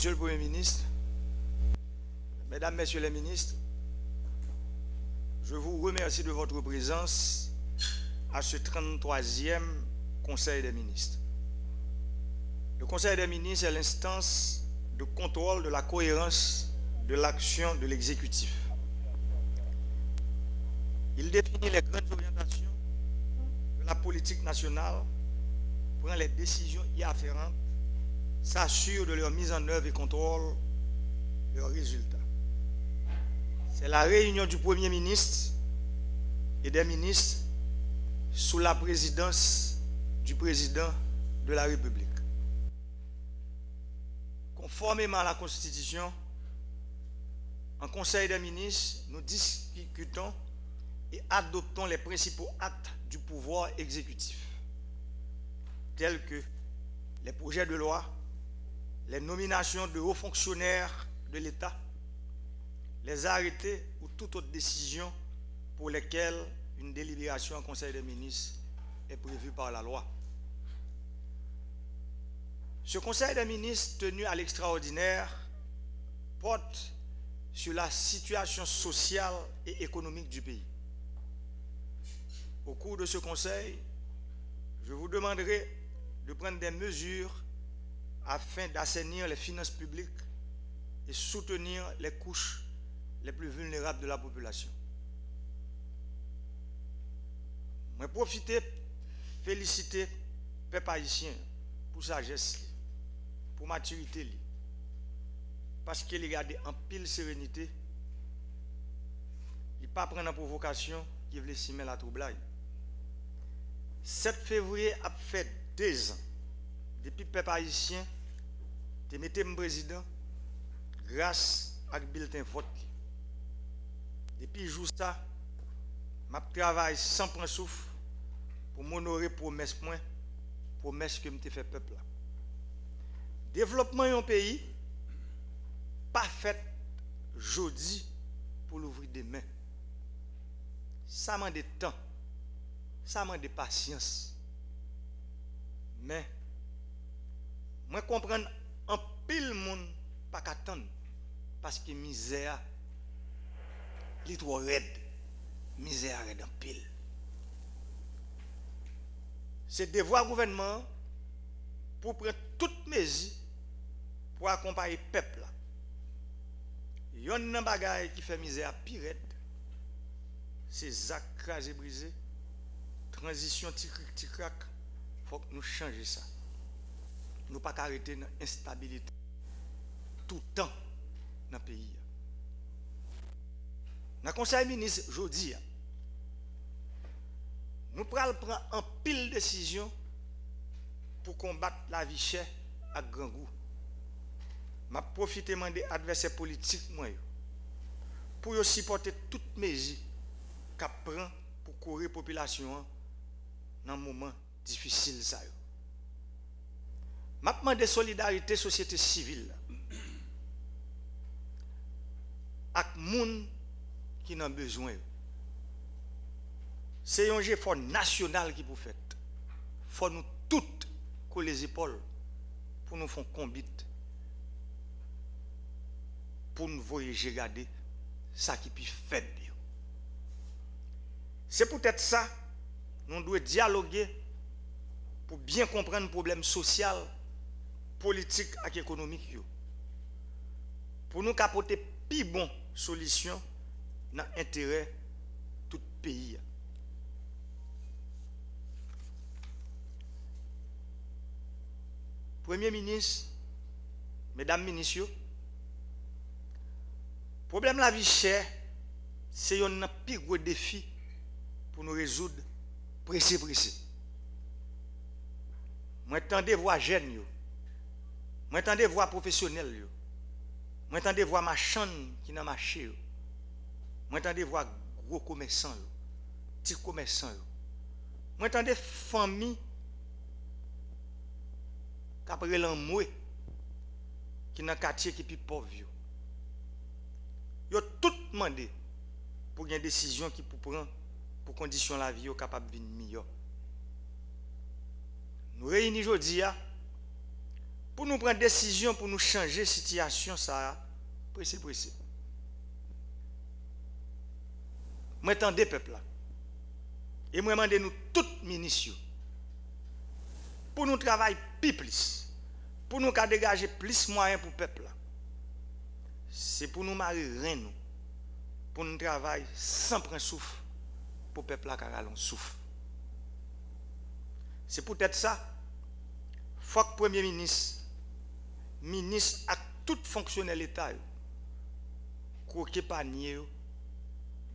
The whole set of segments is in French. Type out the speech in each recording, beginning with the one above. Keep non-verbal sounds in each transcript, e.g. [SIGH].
Monsieur le Premier ministre, Mesdames, Messieurs les ministres, je vous remercie de votre présence à ce 33e Conseil des ministres. Le Conseil des ministres est l'instance de contrôle de la cohérence de l'action de l'exécutif. Il définit les grandes orientations de la politique nationale, prend les décisions y afférentes, s'assure de leur mise en œuvre et contrôle leurs résultats. C'est la réunion du Premier ministre et des ministres sous la présidence du président de la République. Conformément à la Constitution, en Conseil des ministres, nous discutons et adoptons les principaux actes du pouvoir exécutif, tels que les projets de loi, les nominations de hauts fonctionnaires de l'État, les arrêtés ou toute autre décision pour lesquelles une délibération en Conseil des ministres est prévue par la loi. Ce Conseil des ministres tenu à l'extraordinaire porte sur la situation sociale et économique du pays. Au cours de ce Conseil, je vous demanderai de prendre des mesures afin d'assainir les finances publiques et soutenir les couches les plus vulnérables de la population. Je profiter, féliciter peuple haïtien pour sa geste, pour maturité, parce qu'il gardé en pile sérénité. Il pas prendre en provocation qui voulait s'y la troublade. 7 février a fait deux ans depuis le peuple haïtien te mettez mon président grâce à bulletin vote. Depuis jour ça, je travaille sans point souffle pour m'honorer promesse point, promesse que je fait peuple là. Développement un pays pas fait jeudi pour l'ouvrir demain. Ça m'a de temps. Ça m'a de patience. Mais moi comprendre en pile monde pas qu'attendre parce que misère est trop raide. Misère est en pile. C'est devoir gouvernement pour prendre toutes mesures pour accompagner le peuple. Il y a un bagage qui fait misère pire. C'est Zach crasé brisé. Transition tic-crac. Il faut que nous changions ça. nou pa karete nan instabilite toutan nan peyi. Nan konsey minis jodi, nou pral pran an pil desisyon pou kombat la vi chè ak gangou. Ma profite man de adverse politik mwen yo pou yo sipote tout mezi kap pran pou kore populasyon an nan mouman difisil sa yo. Je demande solidarité société civile avec les gens qui ont besoin. C'est un effort national qui vous fait. Faut nous toutes coller les épaules pour nous faire combat pour nous voyager regarder ça qui peut faire. C'est peut-être ça, nous devons dialoguer pour bien comprendre le problème social, politique et économique. Pour nous capoter plus bon solution dans l'intérêt de tout le pays. Premier ministre, Mesdames, le problème de la vie chère, c'est un gros défi pour nous résoudre pressé, pressé. Moi, de voir Mwen tende vwa profesyonel yo. Mwen tende vwa machan ki nan mache yo. Mwen tende vwa gro komesan yo. Ti komesan yo. Mwen tende fami kapre lan mwe ki nan katye ki pi pov yo. Yo tout mande pou gen desisyon ki pou pran pou kondisyon la vi yo kapap vin mi yo. Nou reyni jodi ya pour nous prendre décision, pour nous changer situation, ça, pressé, pressé. Moi, des peuple là. Et moi, demande nous toutes ministres pour nous travailler plus, pour nous dégager plus moyens pour le peuple. C'est pour nous marier nous, pour nous travailler sans prendre souffle pour le peuple là car on souffre. C'est peut-être ça. Faut que le Premier ministre, ministre à tout fonctionnaire l'État, croquer panier,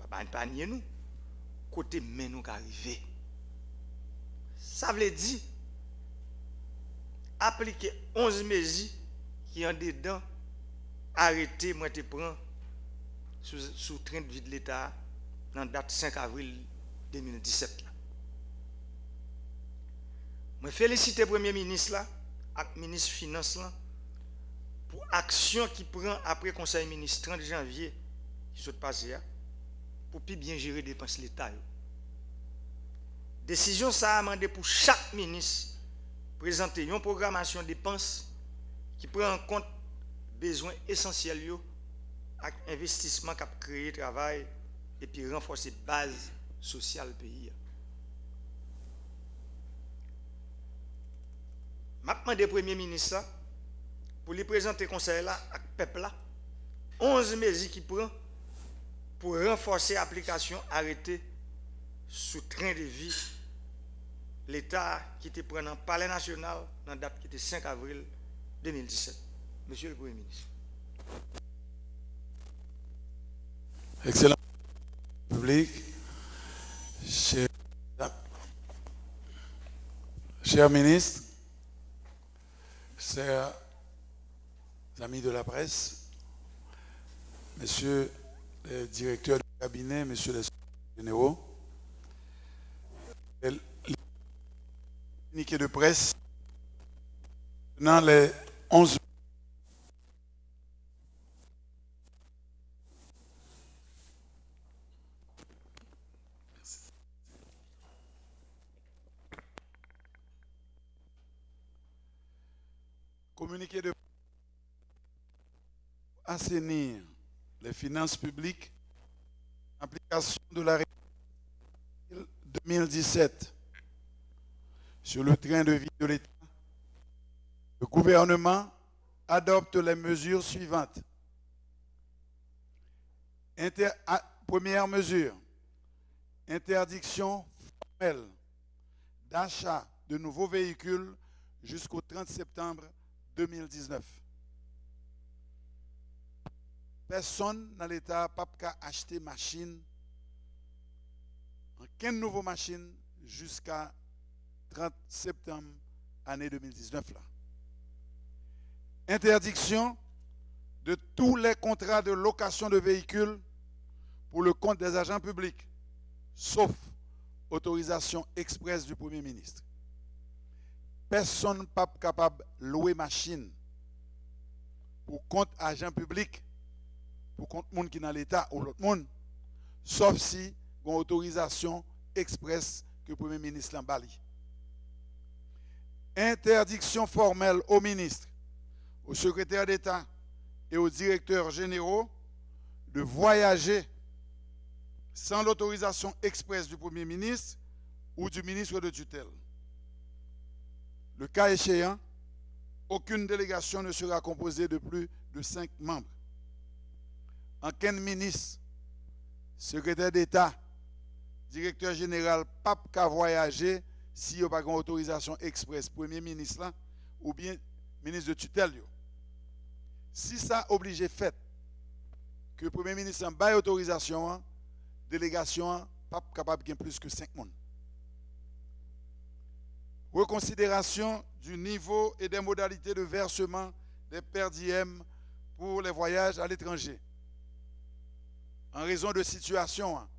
pas panier nous, côté mais nous arriver. Ça veut dire appliquer 11 mesures qui ont dedans arrêter moi te prends sous, train de vie de l'État dans date 5 avril 2017 Je félicite le Premier ministre là, le ministre des Finances là, pour l'action qu'il prend après Conseil ministre 30 janvier qui s'est passé pour bien gérer les dépenses de l'État. Décision ça a pour chaque ministre présenter une programmation de dépenses qui prend en compte besoins essentiels et investissement qui a créé travail et puis renforcer la base sociale du pays. Je demande au Premier ministre pour lui présenter conseil là, à peuple là, 11 mesures qui prend pour renforcer l'application arrêtée sous train de vie l'État qui était pris dans le palais national dans la date qui était 5 avril 2017. Monsieur le Premier ministre. Excellent public, cher, cher ministre, chers amis de la presse, monsieur le directeur du cabinet, monsieur les généraux, communiqué de presse dans les 11 communiqué de assainir les finances publiques, application de la 2017 sur le train de vie de l'État, le gouvernement adopte les mesures suivantes. première mesure, interdiction formelle d'achat de nouveaux véhicules jusqu'au 30 septembre 2019. Personne dans l'État n'a pas acheter machine, aucune nouvelle machine jusqu'à 30 septembre année 2019 là. Interdiction de tous les contrats de location de véhicules pour le compte des agents publics, sauf autorisation expresse du Premier ministre. Personne pas capable de louer machine pour compte agent public, pour compte monde qui est dans l'État ou l'autre monde, sauf si une autorisation expresse que le Premier ministre l'a interdiction formelle au ministre, au secrétaire d'État et aux directeurs généraux de voyager sans l'autorisation expresse du Premier ministre ou du ministre de tutelle. Le cas échéant, aucune délégation ne sera composée de plus de cinq membres. Aucun ministre, secrétaire d'État, directeur général, pape qu'à voyager si n'y a pas d'autorisation express Premier ministre ou bien ministre de tutelle. Si ça oblige fait que le Premier ministre ait autorisation, la délégation n'est pas capable de plus que 5 personnes. Reconsidération du niveau et des modalités de versement des per pour les voyages à l'étranger. En raison de situation, hein,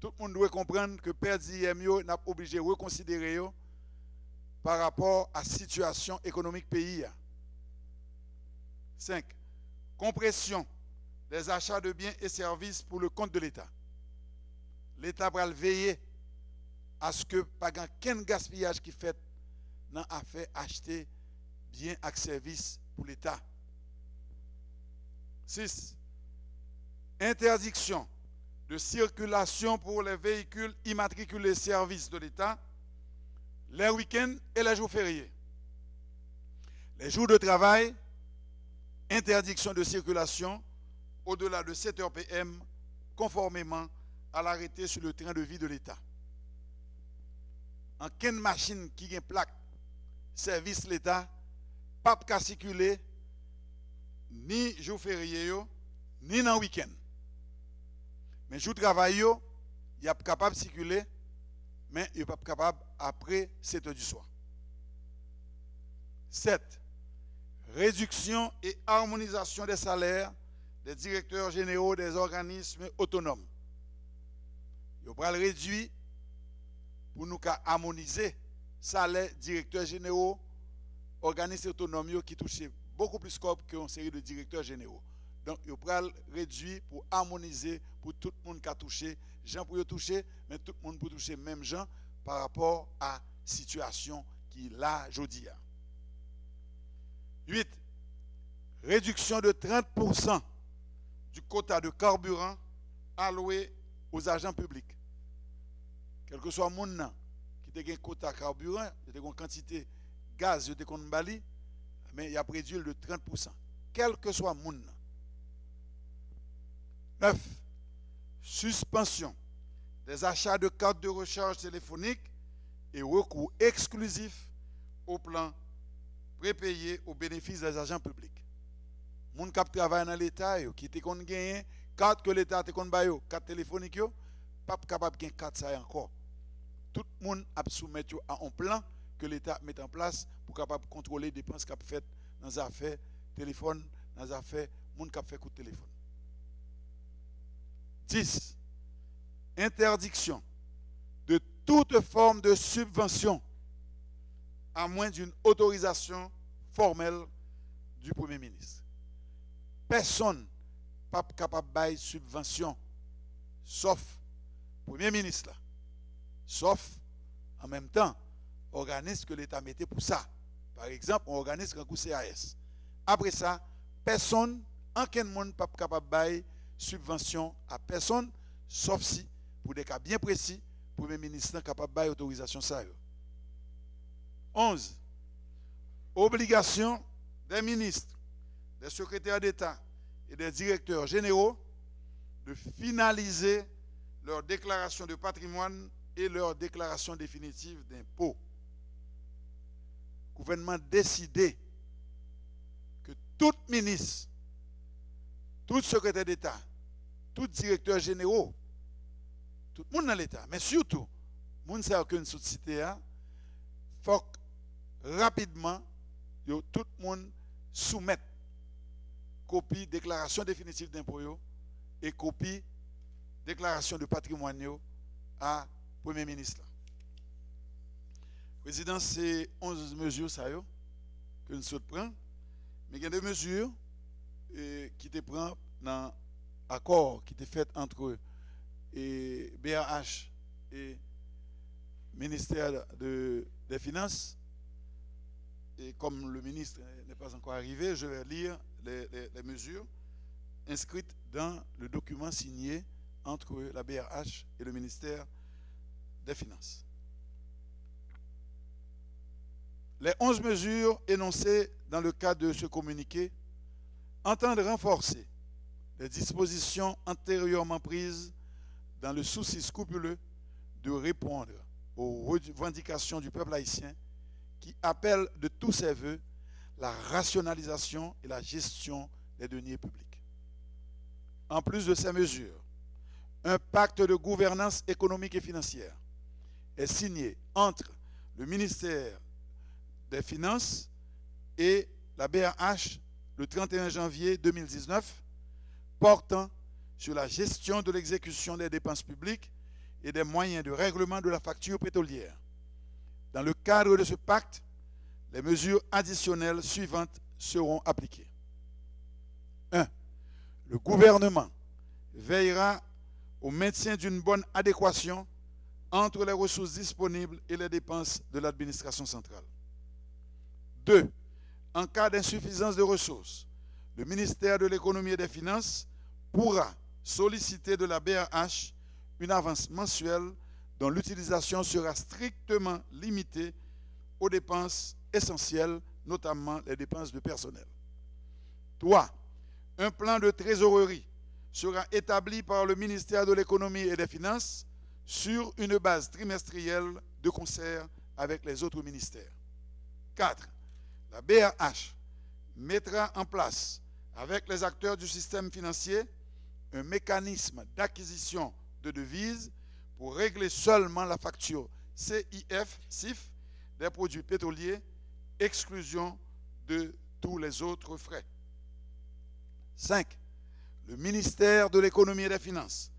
tout le monde doit comprendre que Père n'a n'a pas obligé de reconsidérer par rapport à la situation économique pays. 5. Compression des achats de biens et services pour le compte de l'État. L'État va veiller à ce que pas aucun gaspillage qui fait dans fait acheter biens et services pour l'État. 6. Interdiction de circulation pour les véhicules immatriculés services de l'État les week-ends et les jours fériés. Les jours de travail, interdiction de circulation au-delà de 7 heures PM conformément à l'arrêté sur le train de vie de l'État. En quelle machine qui a une plaque service l'État, pas qu'à circuler ni jour férié ni dans week-end. Mais jour de travail, il pas capable de circuler, mais il n'est pas capable après 7 heures du soir. 7. Réduction et harmonisation des salaires des directeurs généraux des organismes autonomes. Il va le réduire pour nous harmoniser salaire directeurs généraux, organismes autonomes qui touchent beaucoup plus qu'une série de directeurs généraux. Donc, il va le réduire pour harmoniser pour tout le monde qui a touché, gens pour toucher, mais tout le monde pour toucher même gens par rapport à la situation qui là aujourd'hui. 8. Réduction de 30% du quota de carburant alloué aux agents publics. Quel que soit le monde qui a un quota de carburant, qui a une quantité de gaz, qui a bali, mais il a réduit de 30%. Quel que soit le monde. 9. Suspension des achats de cartes de recharge téléphonique et recours exclusif au plan prépayé au bénéfice des agents publics gens qui travaillent dans l'État, qui te kon gagné, carte que l'État te kon bayo, carte téléphonique pas capable de carte ça encore. Tout le monde a soumettre à un plan que l'État met en place pour capable contrôler les dépenses qu'a fait dans les affaires téléphone, dans les affaires monde qui fait coup de téléphone. 10. Interdiction de toute forme de subvention à moins d'une autorisation formelle du Premier ministre personne pas capable de subvention, sauf Premier ministre. Sauf, en même temps, organisme que l'État mettait pour ça. Par exemple, on organise un coup CAS. Après ça, personne, aucun monde pas capable de subvention à personne, sauf si, pour des cas bien précis, le Premier ministre est capable de autorisation ça. 11. Obligation des ministres des secrétaires d'État et des directeurs généraux de finaliser leur déclaration de patrimoine et leur déclaration définitive d'impôt. Le gouvernement décidé que tout ministre, tout secrétaire d'État, tout directeur général, tout le monde dans l'État, mais surtout, le monde sait qu'une société, il faut rapidement, tout le monde soumette copie déclaration définitive d'impôt et copie déclaration de patrimoine à Premier ministre. Président, c'est 11 mesures ça, que nous prendre. Mais il y a des mesures qui te prennent dans l'accord qui était fait entre et BAH et ministère de, des Finances. Et comme le ministre n'est pas encore arrivé, je vais lire les, mesures inscrites dans le document signé entre la BRH et le ministère des Finances. Les 11 mesures énoncées dans le cadre de ce communiqué entendent renforcer les dispositions antérieurement prises dans le souci scrupuleux de répondre aux revendications du peuple haïtien qui appelle de tous ses voeux la rationalisation et la gestion des deniers publics. En plus de ces mesures, un pacte de gouvernance économique et financière est signé entre le ministère des Finances et la BRH le 31 janvier 2019 portant sur la gestion de l'exécution des dépenses publiques et des moyens de règlement de la facture pétrolière. Dans le cadre de ce pacte, les mesures additionnelles suivantes seront appliquées. 1. Le gouvernement veillera au maintien d'une bonne adéquation entre les ressources disponibles et les dépenses de l'administration centrale. 2. En cas d'insuffisance de ressources, le ministère de l'économie et des finances pourra solliciter de la BRH une avance mensuelle dont l'utilisation sera strictement limitée aux dépenses essentielles, notamment les dépenses de personnel. 3. Un plan de trésorerie sera établi par le ministère de l'économie et des finances sur une base trimestrielle de concert avec les autres ministères. 4. La BRH mettra en place avec les acteurs du système financier un mécanisme d'acquisition de devises pour régler seulement la facture CIF, CIF des produits pétroliers, exclusion de tous les autres frais. 5. Le ministère de l'économie et des finances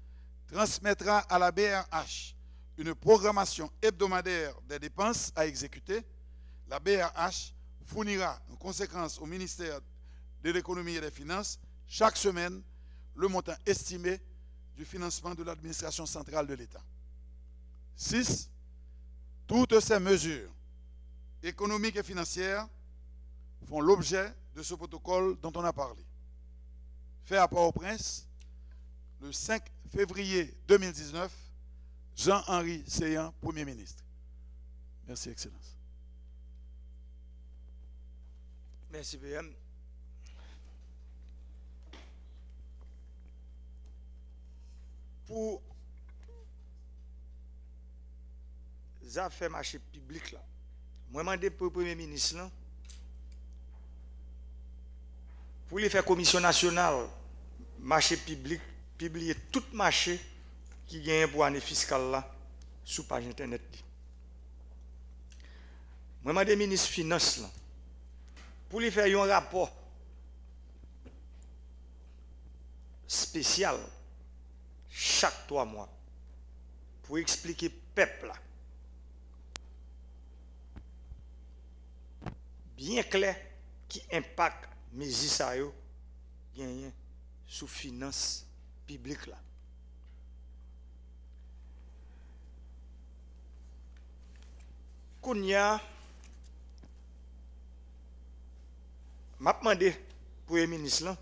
transmettra à la BRH une programmation hebdomadaire des dépenses à exécuter. La BRH fournira en conséquence au ministère de l'économie et des finances chaque semaine le montant estimé du financement de l'administration centrale de l'État. 6. Toutes ces mesures économiques et financières font l'objet de ce protocole dont on a parlé. Fait à Port-au-Prince le 5 février 2019, Jean-Henri Seyan, Premier ministre. Merci, Excellence. Merci, PM. Pour les affaires marché public là, moi demandé pour le Premier ministre là, pour les faire commission nationale marché public, publier tout marché qui gagne pour année fiscale là sur page internet. Moi demandé ministre finance là pour lui faire un rapport spécial chaque trois mois pour expliquer peuple bien clair qui impacte mes isayo gagnent sous finance publique là Kounia, m'a demandé pour le ministre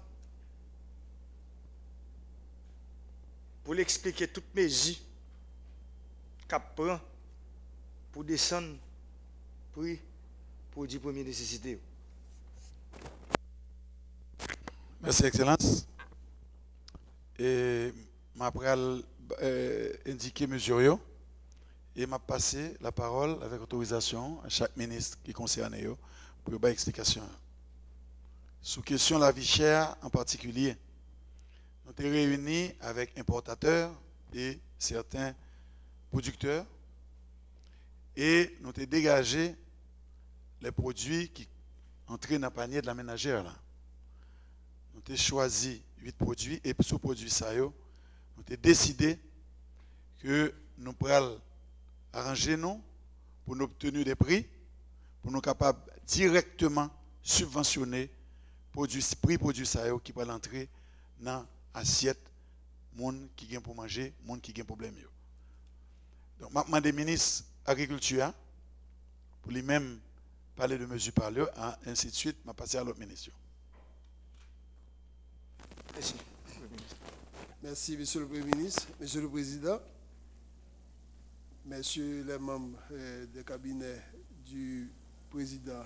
pour l'expliquer toutes mes mesures qu'il prend pour descendre prix produits première nécessité. Merci, Excellence. Et après euh, indiquer mesure et m'a passé la parole avec autorisation à chaque ministre qui concerne pour une explication. Sous question la vie chère en particulier, nous sommes réunis avec importateurs et certains producteurs et nous avons dégagé les produits qui entraient dans le panier de la ménagère. Nous avons choisi 8 produits et sous produits ça, nous avons décidé que nous pourrions arranger nous pour obtenir des prix, pour nous capables directement subventionner produit, prix produit ça qui peut entrer dans l'assiette monde qui vient pour manger, monde qui vient problème yo. Donc maintenant des ministres agriculture pour lui-même parler de mesures par là, hein, ainsi de suite, m'a passer à l'autre ministre. Merci. Merci, Monsieur le Premier ministre, Monsieur le Président, Messieurs les membres euh, du cabinet du Président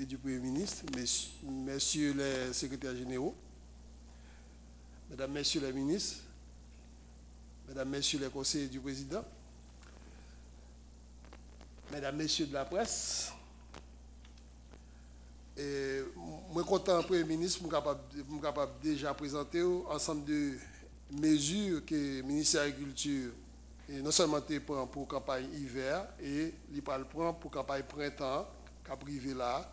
et du Premier ministre, messieurs, les secrétaires généraux, mesdames, messieurs les ministres, mesdames, messieurs les conseillers du président, mesdames, messieurs de la presse, et moi content, Premier ministre, je suis déjà présenter ensemble de mesures que le ministère de l'Agriculture non seulement prend pour campagne hiver et il prend pour campagne printemps, qui privé là,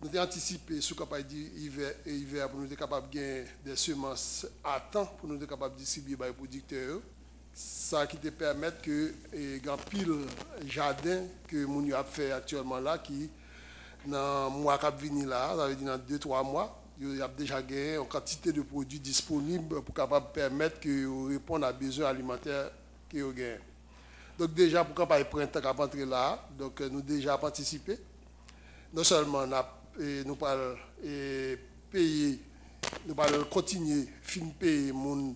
nous avons anticipé sur campagne d'hiver et hiver pour nous être capables de gagner des semences à temps pour nous être capables de distribuer aux producteurs. Ça qui te permet que les grand pile jardin que nous avons fait actuellement là, qui dans le mois qui venu là, ça veut dire dans 2-3 mois, il y a déjà gagné une quantité de produits disponibles pour capable permettre que répondre à besoins alimentaires que vous. Donc déjà pour campagne printemps qui entrer là, donc nous déjà participé. Non seulement a nous parlons payer, nous parlons continuer, fin payer mon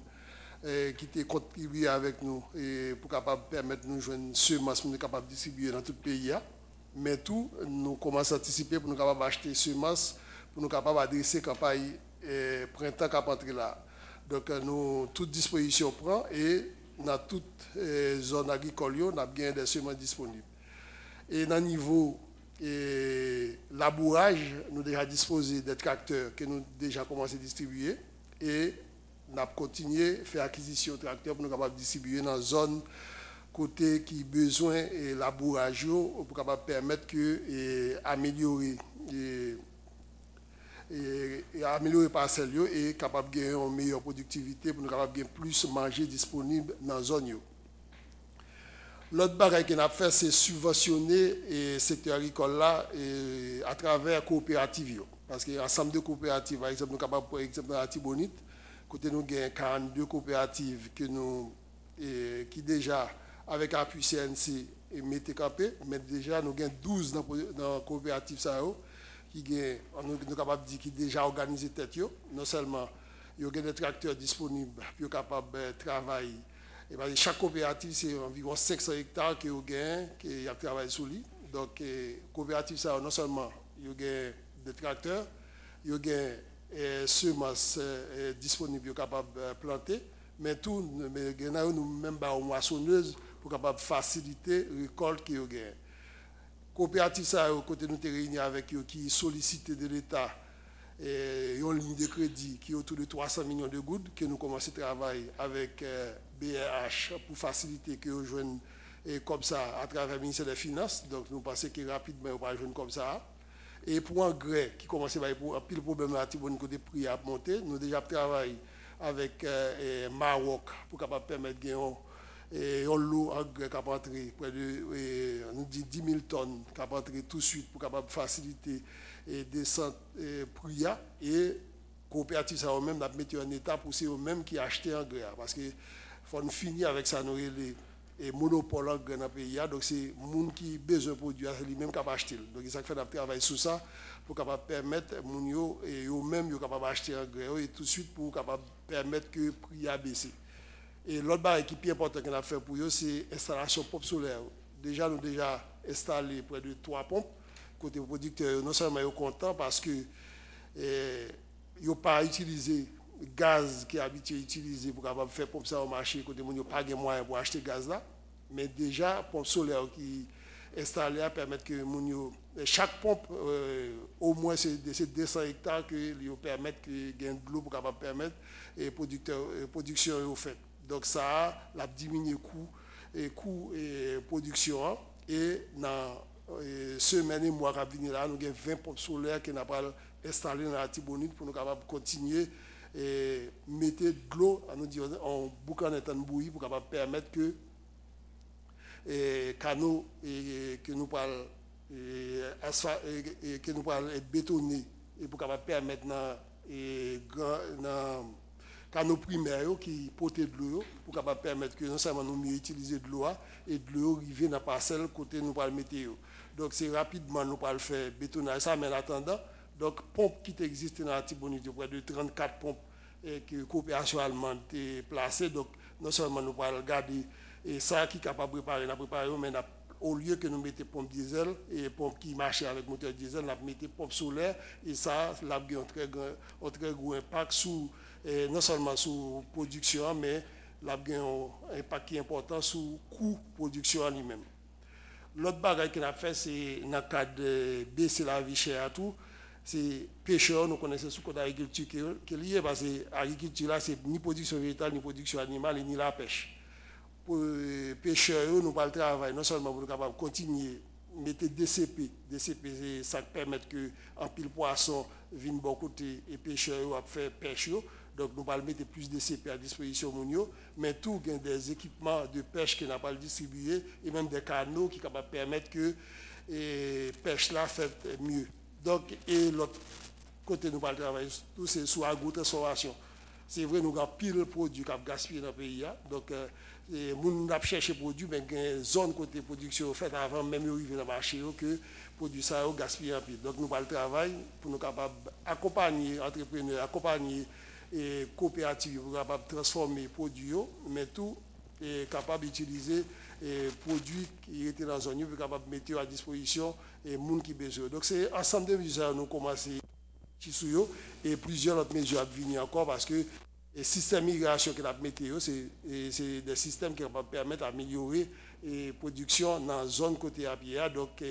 qui ont contribué avec nous et pour capable permettre nous jouer une semence pour nous capable distribuer dans tout le pays. Mais tout, nous commençons à anticiper pour nous capables acheter semences pour nous capables adresser la campagne printemps qui entrer là. Donc nous toute disposition prend et dans toute zone agricole, nous avons bien des semences disponibles. Et dans le niveau et labourage, nous déjà disposé des tracteurs que nous déjà commencé à distribuer. Et nous avons continué à faire acquisition de tracteurs pour nous capables distribuer dans la zone côté qui besoin de labourage pour capable permettre que et améliorer et, et, améliorer parcelles et capable de gagner une meilleure productivité pour nous capable de plus manger disponible dans la zone. L'autre bagage qu'on a fait, c'est subventionner le secteur agricole là à travers coopératives. Parce qu'il y a ensemble de coopératives, par exemple, nous sommes capables, par exemple, dans la Tibonite, côté nous avons 42 coopératives que nous, qui déjà, avec appui CNC, mettez campé, mais déjà nous avons 12 dans la coopérative qui sommes capables de dire déjà organisé tête. Non seulement, il y a des tracteurs disponibles, pour capables de travailler et chaque coopérative, c'est environ 500 hectares qui ont gagné, qui a travaillé sur lui. Donc, la coopérative, ça, non seulement il y a des tracteurs, il y a des semences disponibles capables de planter, mais tout, il y a même des moissonneuses pour capable faciliter la récolte qui a gagné. Coopérative, ça, côté nous réunis avec eux, qui sollicitent de l'État une ligne de crédit qui est autour de 300 millions de gouttes, que nous commençons à travailler avec BRH pour faciliter que nous jouions comme ça à travers le ministère des Finances. Donc nous pensons que rapidement, on va jouer comme ça. Et pour un gré qui commence à pour un pile problème là, côté prix à monter, nous déjà travaillé avec euh, Maroc pour capable permettre de et on lot en grès qui a entré près de nous dit 10 000 tonnes qui a entré tout de suite pour capable faciliter et descendre prix et coopérative ça mis en état pour c'est eux-mêmes qui achetaient en grès parce que faut finir avec ça nous les et monopole en dans le pays donc c'est les gens qui besoin de produits c'est lui-même qui va acheter donc ça fait travailler sur ça pour permettre yo et eux-mêmes yo capable acheter en gré et tout de suite pour permettre que le prix a baissé. Et l'autre chose qui est important qu'on a fait pour eux c'est l'installation pompe solaire. Déjà nous déjà installé près de trois pompes côté producteur. Non seulement ils sont contents parce que n'ont pas utilisé gaz qui est habitué à utiliser pour faire pompe ça au marché, côté mon pas de moyens pour acheter gaz là, mais déjà pompe solaire qui est installée permettre que chaque pompe euh, au moins c'est 200 hectares que lui permettre que gain de l'eau pour capable permettre et producteur production fait. Donc ça a diminué coût et coût et production et dans semaine et mois venir là nous avons 20 pompes solaires qui n'a pas installé dans la Tibonite pour nous capable continuer et mettre de l'eau en boucan en bouillie pour permettre que les canaux et, que nous parlons et, que nous parlons bétonner et pour permettre dans dans canaux primaires qui portent de l'eau pour permettre que non seulement nous mieux utiliser de l'eau et de l'eau arriver dans la parcelle côté nous parlons météo. Donc c'est rapidement nous parlons faire bétonner ça mais en attendant donc, pompe qui existe dans la Tibonite, près de 34 pompes et que la coopération allemande est placée. Donc, non seulement nous pouvons regarder et ça qui est capable de préparer, préparé, mais au lieu que nous mettions pompe diesel et pompe qui marchait avec moteur diesel, nous mettons pompe solaire et ça, ça a un très, un très gros impact sur, non seulement sur la production, mais ça a un impact important sur le coût de production lui-même. L'autre bagage qu'on a fait, c'est dans le cadre de baisser la vie chère à tout c'est pêcheurs, nous connaissons ce côté agriculture qui est lié parce que l'agriculture là, c'est ni production végétale, ni production animale, ni la pêche. Pour les pêcheurs, nous pas le travail, non seulement pour de continuer mettre DCP. DCP, ça permet que en pile poisson vienne bon côté et pêcheurs à faire pêche. Donc nous allons mettre plus de DCP à disposition mais tout a des équipements de pêche qui n'a pas distribué et même des canaux qui permettre que la pêche là fait mieux. Donc, et l'autre côté, nous parlons travailler, tout c'est sur agro-transformation. c'est vrai, nous avons pile de produits qui gaspillé dans le pays. Hein. Donc, euh, nous avons cherché produits, mais il y a une zone côté production faite avant même d'arriver dans le marché que produits ça gaspillé en pile. Donc, nous allons travailler pour nous capables accompagner les entrepreneurs, accompagner les coopératives pour capables transformer les produits, mais tout est capable d'utiliser les produits qui étaient dans la zone pour capable mettre à disposition les gens qui ont besoin. Donc, c'est ensemble de mesures nous commençons et plusieurs autres mesures à venir encore parce que le système migration que la météo, c'est des systèmes qui vont permettre d'améliorer la production dans la zone côté à Donc,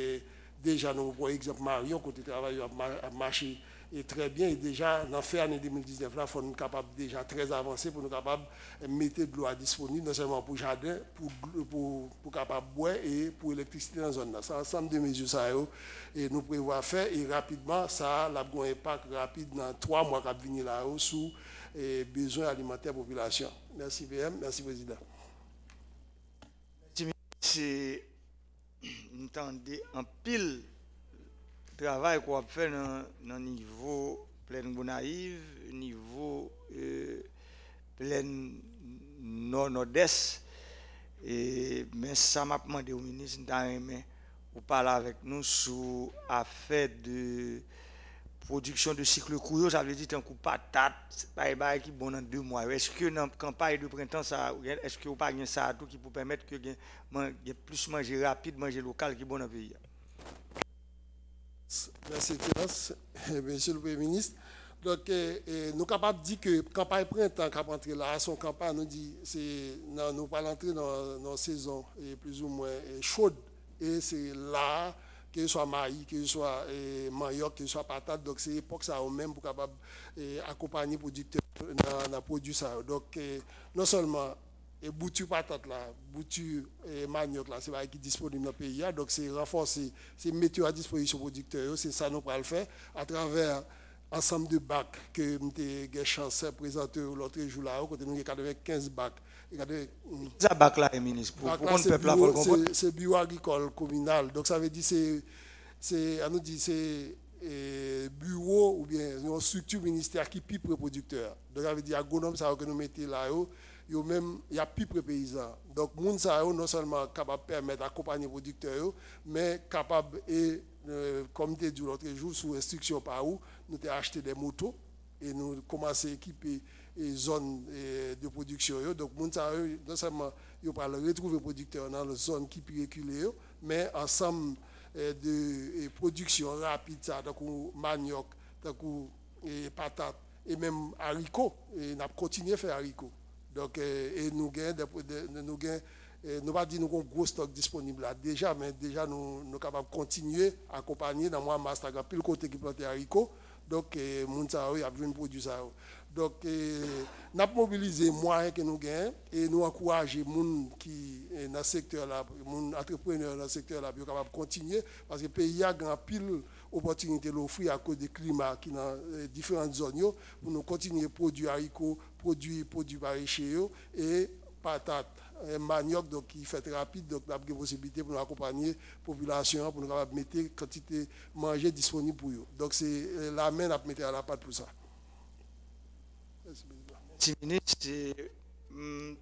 déjà, nous voyons exemple Marion, côté travail, a marché et très bien. Et déjà, dans l'année 2019, là, il faut nous capables déjà très avancer pour nous capables de mettre de l'eau disponible, non seulement pour jardin, pour, pour, pour capable boire et pour l'électricité dans la zone. C'est ensemble de mesures ça, et nous prévoyons faire et rapidement, ça a un impact rapide dans trois mois qui venir là-haut sous les besoins alimentaires de la population. Merci PM, merci Président. C'est en pile travail qu'on a fait dans le niveau plein naïve, niveau euh, plein nord-nord-est. Mais ça m'a demandé au ministre pour parler avec nous sur l'affaire de production de cycle court, ça veut dire un coup patate, pas qui bon dans deux mois. Est-ce que dans la campagne de printemps, est-ce que vous pas ça tout qui peut permettre que y plus manger rapide, manger local qui bon dans pays? Merci, Monsieur le Premier ministre. Donc, eh, eh, nous sommes capables de dire que la campagne printemps qui là, son campagne, nous dit, c'est, nous pas entrer dans, dans saison eh, plus ou moins chaude. Et c'est là, que ce soit maïs, que ce soit que ce soit patate. Donc, c'est l'époque ça même pour capable accompagner les producteurs dans le produit ça. Donc, non seulement et boutu patate là, boutu et manioc là, c'est pas qui est disponible dans le pays. Donc c'est renforcer, c'est mettre à disposition producteurs, c'est ça nous le faire à travers ensemble de bacs que nous avons chance de présenter l'autre jour là, côté nous avons 95 bacs. Ça bac là, ministre, pour, pour le peuple là, C'est bio-agricole communal. Donc ça veut dire c'est c'est nous dit c'est bureau ou bien une structure ministère qui pipe les producteurs. Donc ça veut dire agronome ça que nous mettons là il même y a plus de paysans. Donc moun non seulement capable permettre d'accompagner les producteurs mais capable et euh, comme tu dit l'autre jour sous instruction par où nous avons acheté des motos et nous commençons à équiper les zones de production donc moun non seulement retrouver les producteurs dans les zones qui reculer mais ensemble euh, de production rapide donc manioc donc patates et même haricots et n'a continué à faire haricots donc, euh, et nous avons, nous euh, nous nous avons un gros stock disponible là déjà, mais déjà nous sommes capables de continuer à accompagner dans moi master puis le côté qui plante haricots. Donc, nous avons besoin de produire ça. Donc, nous avons mobilisé moyens que nous gagnons et nous encourageons les gens qui sont dans le secteur les entrepreneurs dans le secteur là, de continuer parce que le pays a grand pile opportunité l'offrir à cause du climat qui dans différentes zones pour nous continuer à produire haricots, produits produits maraîchers et patates manioc donc qui fait rapide donc nous avons des possibilités pour nous accompagner la population pour nous mettre quantité manger disponible pour eux. Donc c'est euh, la main à mettre à la pâte pour ça. Merci ministre, hum,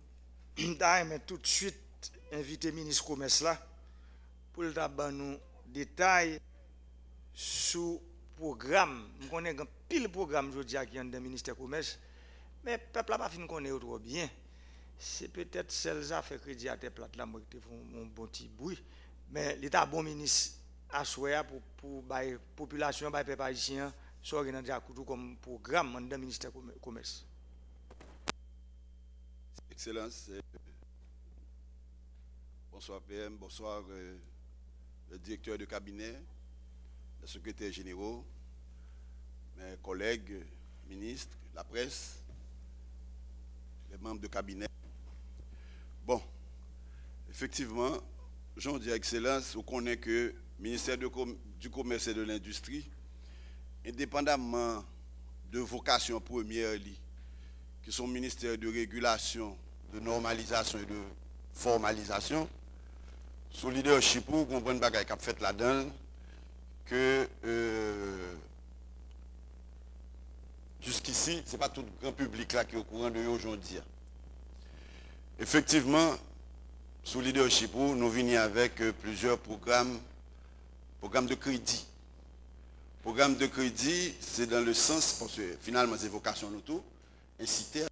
[CLEARS THROAT] mais tout de suite inviter le ministre commerce là pour nous détails le programme. Nous connaissons pile programme aujourd'hui qui est dans le ministère commerce mais le peuple n'a pas fini connaître trop bien. C'est peut-être celles affaires crédit à tes plates là qui font un bon petit bruit. Mais l'État bon ministre a souhaité pour, pour la population, pour les peuple haïtien, soit comme programme dans le ministère du Commerce. Excellence. Euh, bonsoir PM, bonsoir euh, le directeur de cabinet, le secrétaire général, mes collègues, ministres, la presse les membres de cabinet. Bon, effectivement, Jean dit Excellence, on connaît que le ministère du Commerce et de l'Industrie, indépendamment de vocation première, qui sont ministère de régulation, de normalisation et de formalisation, sous leadership pour comprendre ce qui a fait là-dedans, que euh, jusqu'ici, ce n'est pas tout le grand public là qui est au courant de aujourd'hui. Effectivement, sous leadership, nous venons avec euh, plusieurs programmes, programmes de crédit. Programme de crédit, c'est dans le sens, parce que finalement, c'est vocation nous tout, inciter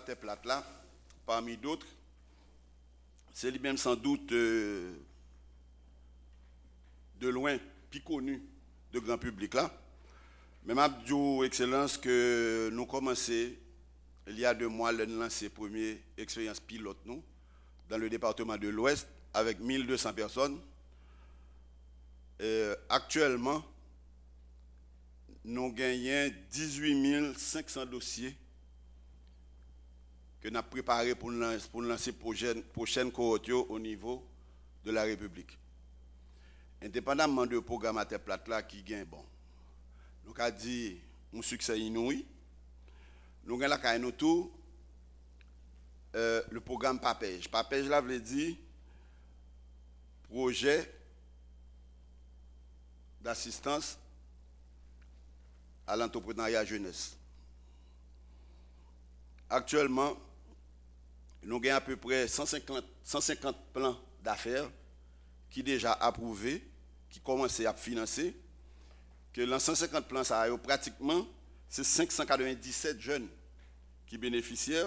tête plate là, parmi d'autres, c'est lui-même sans doute euh, de loin plus connu de grand public là. Mais ma excellence que nous commençons il y a deux mois l'année lancé première expérience pilote nous dans le département de l'Ouest avec 1200 personnes. Euh, actuellement, nous gagnons 18 500 dossiers que nous avons préparé pour lancer, pour lancer prochaine, prochaine au niveau de la République. Indépendamment du programme à plate là qui gagne, bon, nous avons dit un succès inouï. Nous avons là nous tout euh, le programme PAPEJ. PAPEJ là veut dire projet d'assistance à l'entrepreneuriat jeunesse. Actuellement, nous avons à peu près 150, 150 plans d'affaires qui déjà approuvés, qui commencent à financer. Que dans 150 plans, ça a pratiquement, c'est 597 jeunes qui bénéficiaient.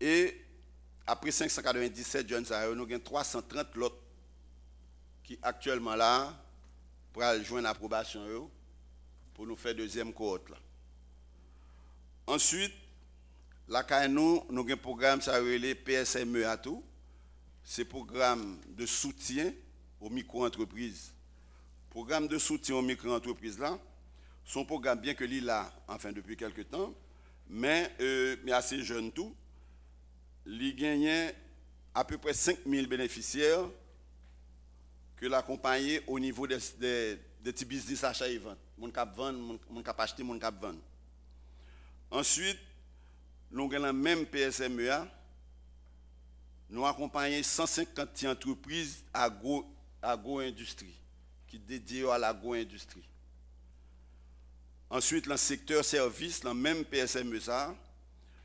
Et après 597 jeunes, ça nous avons 330 autres qui actuellement là, pour joindre l'approbation pour nous faire deuxième cohorte. Ensuite, Là, nous, nous avons un programme, ça les PSME à tout. C'est programme de soutien aux micro-entreprises. Programme de soutien aux micro-entreprises là, son programme, bien que l'île a, enfin depuis quelques temps, mais, euh, mais assez jeune tout, il gagne à peu près 5000 bénéficiaires que l'accompagner au niveau des, petits business achat et vente. Mon cap vendre, mon cap acheter, mon cap vendre. Ensuite, nous avons même PSMEA, nous accompagnons 150 entreprises agro-industrie qui dédiées à l'agro-industrie. Ensuite, dans le secteur service, dans le même PSMEA,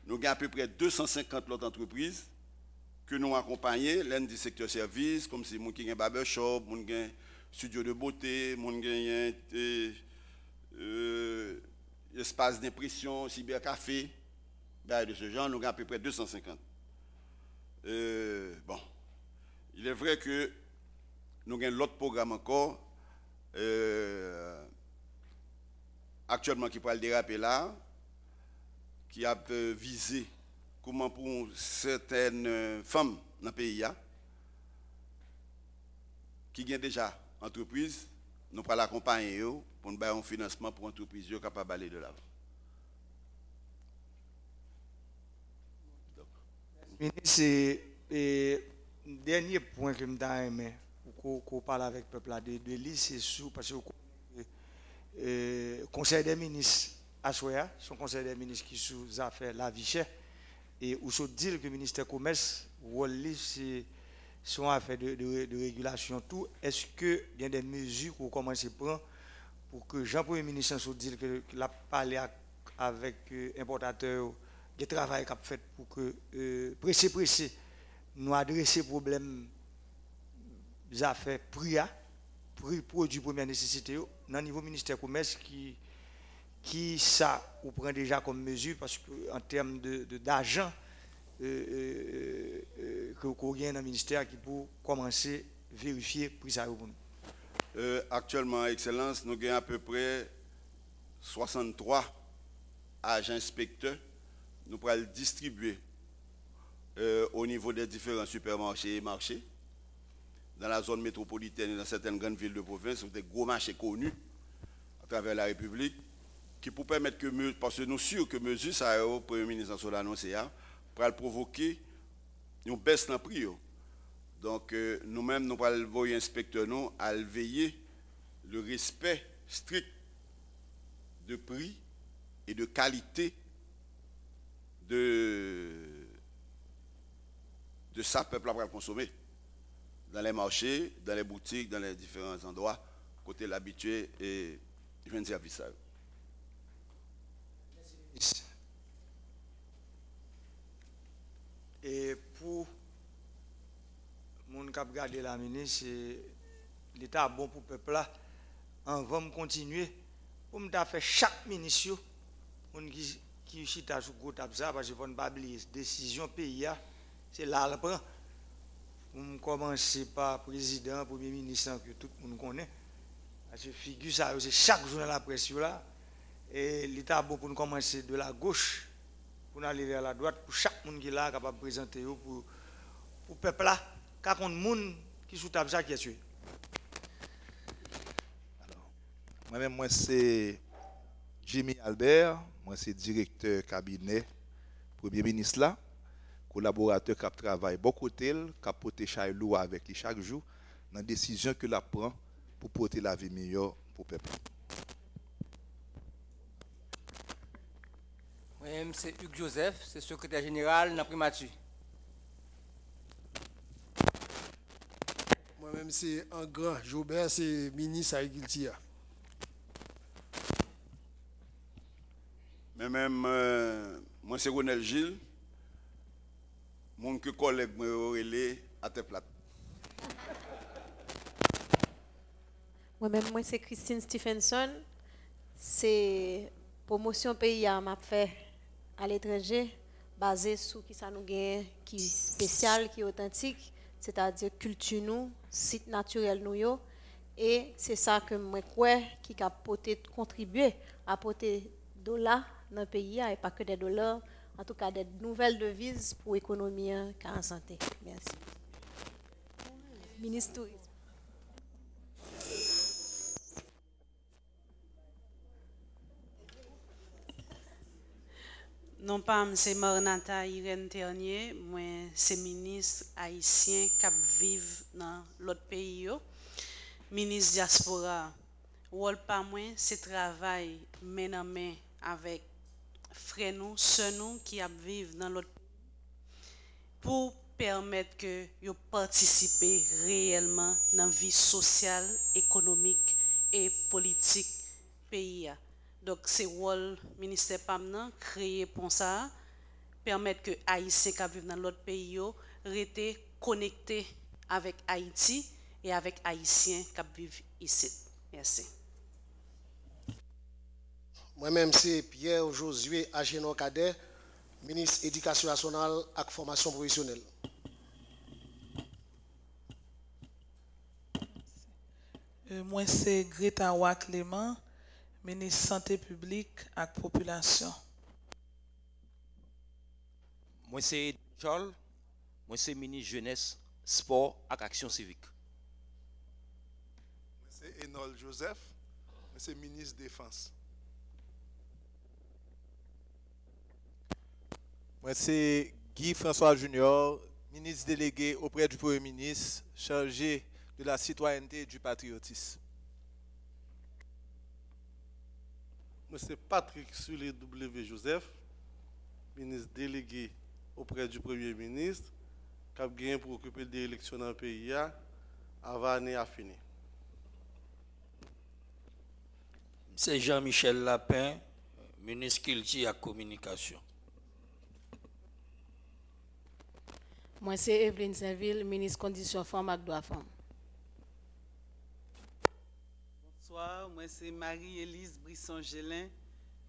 nous avons à peu près 250 autres entreprises que nous accompagnons, l'un du secteur service, comme si nous avons un barbershop, un studio de beauté, nous avons un euh, espace d'impression, cybercafé de ce genre, nous avons à peu près 250. Euh, bon, il est vrai que nous avons l'autre programme encore, euh, actuellement qui pourrait le déraper là, qui a visé comment pour certaines femmes dans le pays qui ont déjà entreprise, nous pourrons l'accompagner pour nous faire un financement pour entreprise capable d'aller de l'avant. C'est le dernier point que je aimé pour qu'on parle avec le peuple de, de c'est sous parce que le Conseil des ministres à son Conseil des ministres qui sous affaires la vie chère, et où se dit que le ministère du Commerce, c'est son affaire de, de, régulation, tout. Est-ce qu'il y a des mesures qu'on commence à prendre pour que Jean-Premier ministre se dise que l'a avec l'importateur euh, de travail qu'a fait pour que, euh, pressé, pressé, nous adresser problème affaires prix, prix produits première nécessité, dans le niveau ministère commerce qui, qui ça, on prend déjà comme mesure parce qu'en termes d'argent, de, euh, euh, que qu'on dans le ministère qui pour commencer à vérifier prix ça euh, Actuellement, Excellence, nous avons à peu près 63 agents inspecteurs nous pourrons le distribuer euh, au niveau des différents supermarchés et marchés, dans la zone métropolitaine et dans certaines grandes villes de province, des gros marchés connus à travers la République, qui pour permettre que, parce que nous sommes sûrs que mesure ça, le Premier ministre a annoncé, pour provoquer une baisse dans le prix. Donc, euh, nous-mêmes, nous allons envoyer inspecteur nous à veiller le respect strict de prix et de qualité de, de ça peuple va consommer dans les marchés, dans les boutiques, dans les différents endroits, côté l'habitué et je viens de service ça. Et pour mon cap garder la ministre, l'État bon pour le peuple là. On va continuer pour me faire chaque ministre qui chita sous gros ça parce que faut ne pas oublier décision pays c'est là le prend. On commencer par président, premier ministre que tout le monde connaît. Parce que figure ça c'est chaque jour dans la presse là et l'État bon pour commencer de la gauche pour aller vers la droite pour chaque monde qui est là capable de présenter pour pour le peuple là car on monde qui sous table qui est tué. Moi-même, moi, c'est Jimmy Albert, moi, c'est directeur cabinet Premier ministre là, collaborateur qui travaille beaucoup de qui a porté lourd avec lui chaque jour, dans la décision que la prend pour porter la vie meilleure pour le peuple. Moi-même, c'est Hugues Joseph, c'est secrétaire général de la primature. Moi-même, c'est un grand Joubert, c'est ministre agriculture. Moi-même, euh, moi c'est Ronel Gilles, mon collègue me à tes plate. Moi-même, moi c'est Christine Stephenson. C'est promotion pays à m'a fait à l'étranger, basé sur qui ça nous gagne, qui spécial, qui authentique, c'est-à-dire culture nous, site naturel nous et c'est ça que moi crois qui a contribué à porter dollars dans le pays et pas que des dollars, en tout cas des nouvelles devises pour l'économie et la santé. Merci. Ministre Tourisme. Non pas, c'est Marnata Irène Ternier, moi c'est ministre haïtien qui vivent dans l'autre pays. Ministre diaspora. Rôle pas moi, c'est travail main en main avec frères nous, sœurs nous qui vivent dans l'autre pour permettre que yo participer réellement dans la vie sociale, économique et politique pays. Donc c'est rôle ministère PAM créer pour ça permettre que Haïtiens qui vivent dans l'autre pays restent connectés avec Haïti et avec Haïtiens qui vivent ici. Merci. Moi-même, c'est Pierre Josué Agéno Cadet, ministre Éducation nationale et formation professionnelle. Euh, moi, c'est Greta Clément, ministre Santé publique et population. Moi, c'est Charles, moi, c'est ministre Jeunesse, Sport et Action civique. Moi, c'est Enol Joseph, moi, c'est ministre Défense. Moi, c'est Guy François Junior, ministre délégué auprès du Premier ministre, chargé de la citoyenneté et du patriotisme. Moi, c'est Patrick Sully W. Joseph, ministre délégué auprès du Premier ministre, qui a gagné pour occuper des élections dans le pays avant l'année à finir. C'est Jean-Michel Lapin, ministre culture et communication. Moi, c'est Evelyne Saint-Ville, ministre Conditions Femmes et Droits Femmes. Bonsoir, moi, c'est Marie-Élise Brisson-Gélin,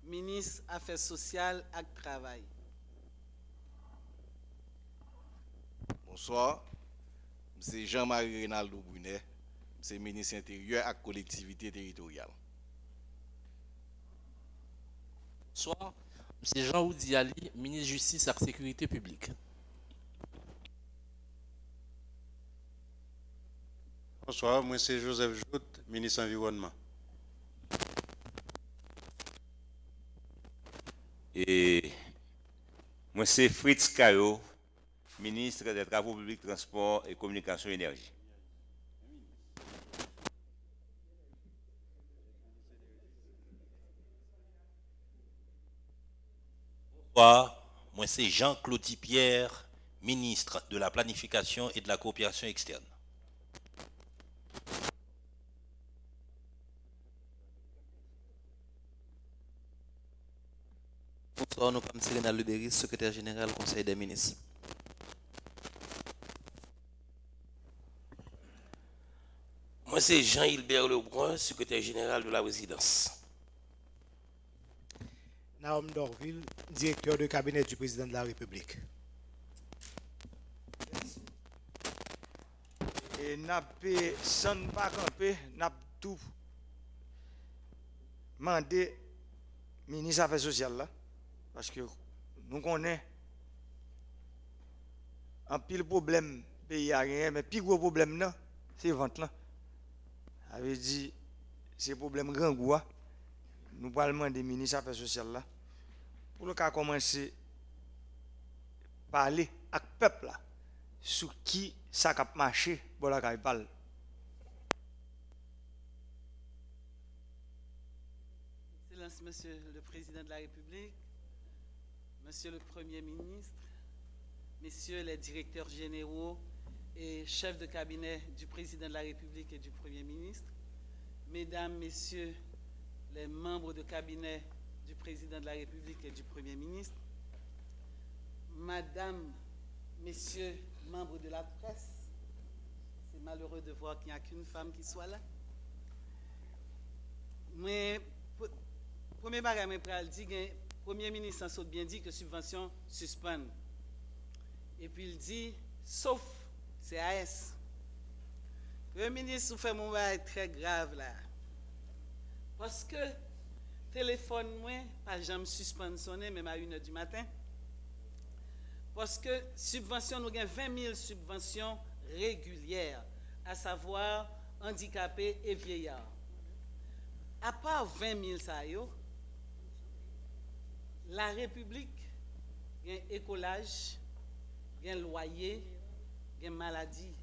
ministre Affaires sociales et Travail. Bonsoir, c'est Jean-Marie Reynaldo Brunet, c'est ministre intérieur et collectivité territoriale. Bonsoir, c'est Jean-Oudi Ali, ministre Justice et Sécurité publique. Bonsoir, moi c'est Joseph Jout, ministre Environnement. Et moi c'est Fritz Caillot, ministre des Travaux publics, Transports et Communications Énergie. Bonsoir, moi c'est Jean-Claude Pierre, ministre de la Planification et de la Coopération externe. Bonsoir, nous sommes Serena Lebéris, secrétaire général du Conseil des ministres. Moi, c'est Jean-Hilbert Lebrun, secrétaire général de la résidence. Naom Dorville, directeur de cabinet du président de la République. Et n'a sans pas camper, n'a tout mandé ministre des Affaires sociales là parce que nous connaissons un pile problème pays a rien mais plus gros problème là c'est vente là. Avait dit c'est problème grand goût nous parlons des ministres Affaires sociales là. Pour le cas commencer parler avec le peuple là sur qui ça a marché pour la parle. Monsieur le Président de la République, Monsieur le Premier ministre, Messieurs les directeurs généraux et chefs de cabinet du Président de la République et du Premier ministre, Mesdames, Messieurs les membres de cabinet du Président de la République et du Premier ministre, Madame, Messieurs, membres de la presse, c'est malheureux de voir qu'il n'y a qu'une femme qui soit là. Mais, premier bagage, je le Premier ministre a bien dit que subvention suspend. Et puis il dit, sauf CAS. Premier ministre fait mon travail très grave là. Parce que téléphone, moi, pas jamais suspensionné, même à 1h du matin. Parce que subvention, nous avons 20 000 subventions régulières, à savoir handicapés et vieillards. À part 20 000 ça la République, il y a écolage, il y loyer, il maladie.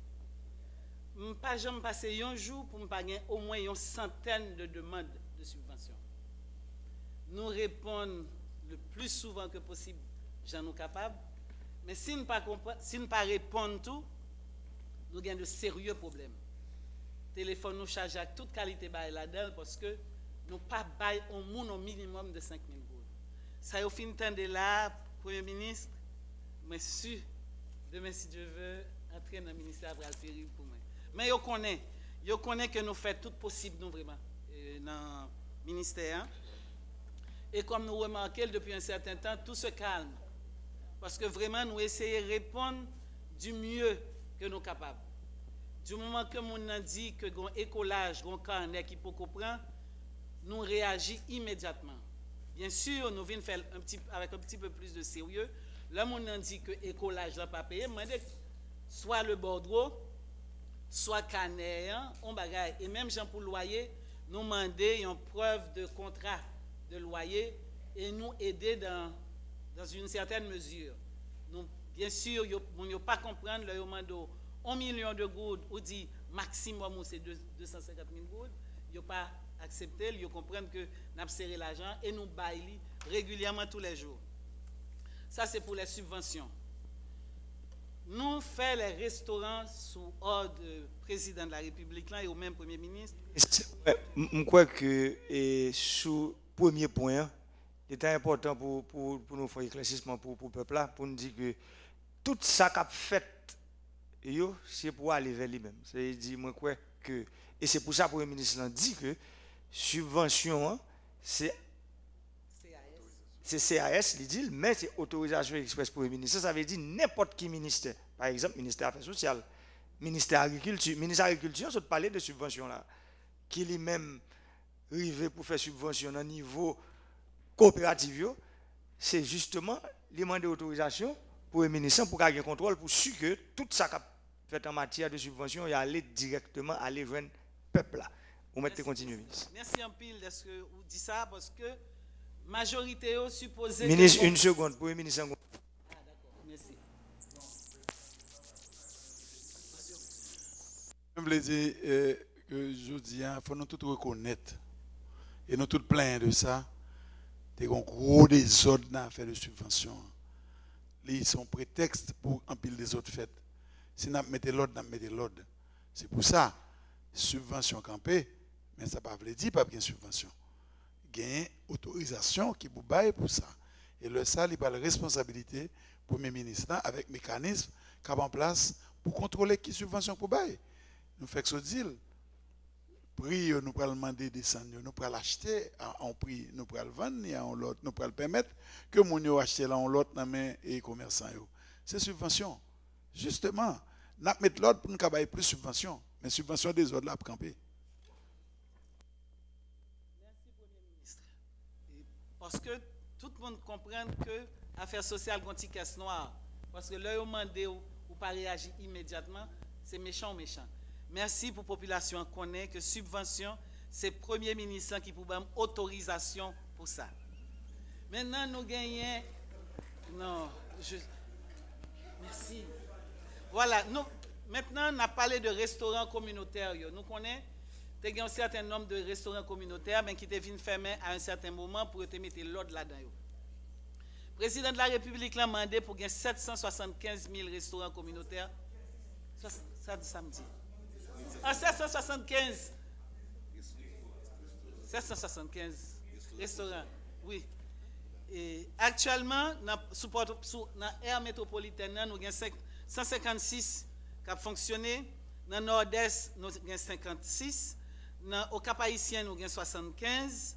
Je ne pas passer un jour pour me au moins une centaine de demandes de subventions. Nous répondons le plus souvent que possible, j'en nous capables. Mais si nous ne pas, si pas tout, nous avons de sérieux problèmes. Téléphone nous charge à toute qualité parce que nous pas bail au monde au minimum de 5 000 gouttes. Ça au fin de là, Premier ministre, je suis demain si Dieu veut, entrer dans le ministère pour le pour moi. Mais je connais, que nous faisons tout possible, nous vraiment, euh, dans le ministère. Et comme nous remarquons depuis un certain temps, tout se calme. Parce que vraiment, nous essayons de répondre du mieux que nous sommes capables. Du moment que nous avons dit que un écolage, un carnet qui peut comprendre, nous réagissons immédiatement. Bien sûr, nous venons faire un petit, avec un petit peu plus de sérieux. Là, on a dit que l'écolage n'a pas payé. Soit le bordereau, soit canet, on bagaille. Et même Jean pour loyer, nous demandons une preuve de contrat de loyer et nous aider dans une certaine mesure. Nous, bien sûr, on ne pas comprendre le demande 1 million de gouttes ou dit maximum c'est 250 000 gouttes. Pas accepté, ils comprennent que nous serré l'argent et nous baillons régulièrement tous les jours. Ça, c'est pour les subventions. Nous faisons les restaurants sous ordre du président de la République là, et au même Premier ministre. Je crois que et, sous premier point, c'était important pour, pour, pour nous faire éclaircissement pour, pour le peuple là, pour nous dire que tout ça qu'a fait, c'est pour aller vers lui-même. C'est quoi, que, et c'est pour ça que le ministre dit que subvention, hein, c'est c'est CAS, mais c'est autorisation express pour le ministre. Ça, veut dire n'importe qui ministère. Par exemple, ministère des Affaires sociales, ministère de l'Agriculture. Ministère de l'Agriculture, ça parler de subvention là, qui lui-même arrivé pour faire subvention à niveau coopérative, c'est justement les mandats d'autorisation pour le ministre pour ait un contrôle pour sûr que tout ça fait en matière de subvention est allé directement à les le peuple là. Merci, merci en pile de ce que vous dites ça? Parce que majorité au supposé. Ministre, une seconde, pour le ministre. Ah, merci. Je voulais dire eh, que je dis, il faut nous tous reconnaître et nous tous plaindre de ça. Des gros désordres dans l'affaire de subvention. Ils sont prétexte pour empiler des autres fêtes. Si nous mettons l'ordre, nous mettons l'ordre. C'est pour ça, subvention campée mais ça ne veut pas dire pas bien subvention. Il y a une autorisation qui vous baille pour ça. Et le ça, il a la responsabilité pour mes ministres avec mécanisme qu'il en place pour contrôler qui subvention pour bailler. Nous faisons ce deal. Prix, nous pouvons demander des nous pouvons l'acheter en prix, nous pouvons le vendre en lot, nous pouvons permettre que nous achète là en lot dans main et commerçants. C'est subvention. Justement, nous mettre l'autre pour nous avoir plus de subventions. Mais subvention des autres là pour camper. Merci, Premier ministre. Parce que tout le monde comprend que l'affaire sociale est une caisse noire. Parce que là, vous demandez ou pas réagir immédiatement, c'est méchant, méchant. Merci pour la population connaît que subvention, c'est le Premier ministre qui peut avoir autorisation pour ça. Maintenant, nous gagnons. Non, je. Merci. Voilà, maintenant, on a parlé de restaurants communautaires. Nous connaissons y a un certain nombre de restaurants communautaires mais qui deviennent fermés à un certain moment pour te mettre l'ordre là-dedans. Le président de la République l'a demandé pour gagner 775 000 restaurants communautaires. Ça dit samedi. En 775. 775 restaurants. Oui. Et actuellement, dans l'air métropolitaine, nous avons 156 qui ont fonctionné. Dans le nord-est, nous avons 56. Au Cap Haïtien, nous avons 75.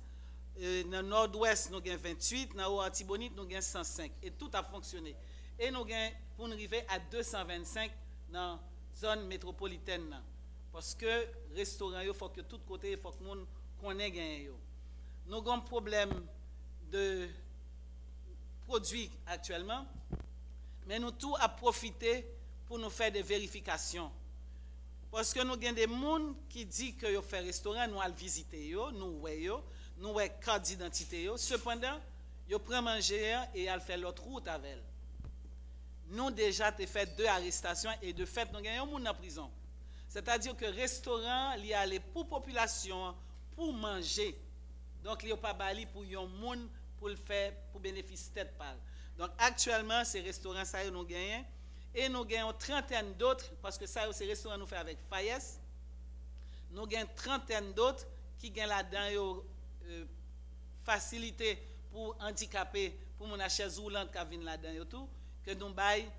Dans le nord-ouest, nous avons 28. Dans le Antibonite, nous avons 105. Et tout a fonctionné. Et nous avons, pour à 225 dans la zone métropolitaine. Parce que restaurant, il faut que tout côté, il faut monde connaisse. Nous avons un problème de produits actuellement, mais nous tout à profiter pour nous faire des vérifications. Parce que nous avons des gens qui disent que fait restaurant, nous allons visiter, nous voyons, nous avons carte d'identité. Cependant, vous prenez manger et vous fait l'autre route avec Nous déjà fait deux arrestations et de fait, nous avons un monde en prison. C'est-à-dire que le restaurant, il y pour population pour manger. Donc, il n'y a pas bali pour un monde pour le faire pour bénéficier de Donc, actuellement, ces restaurants, ça, nous gagnons. Et nous avons trentaine d'autres, parce que ça, ces restaurants nous fait avec Fayès. Nous avons trentaine d'autres qui ont là-dedans euh, facilité pour handicapés, pour mon chaise roulante qui viennent là-dedans, tout, que nous baillons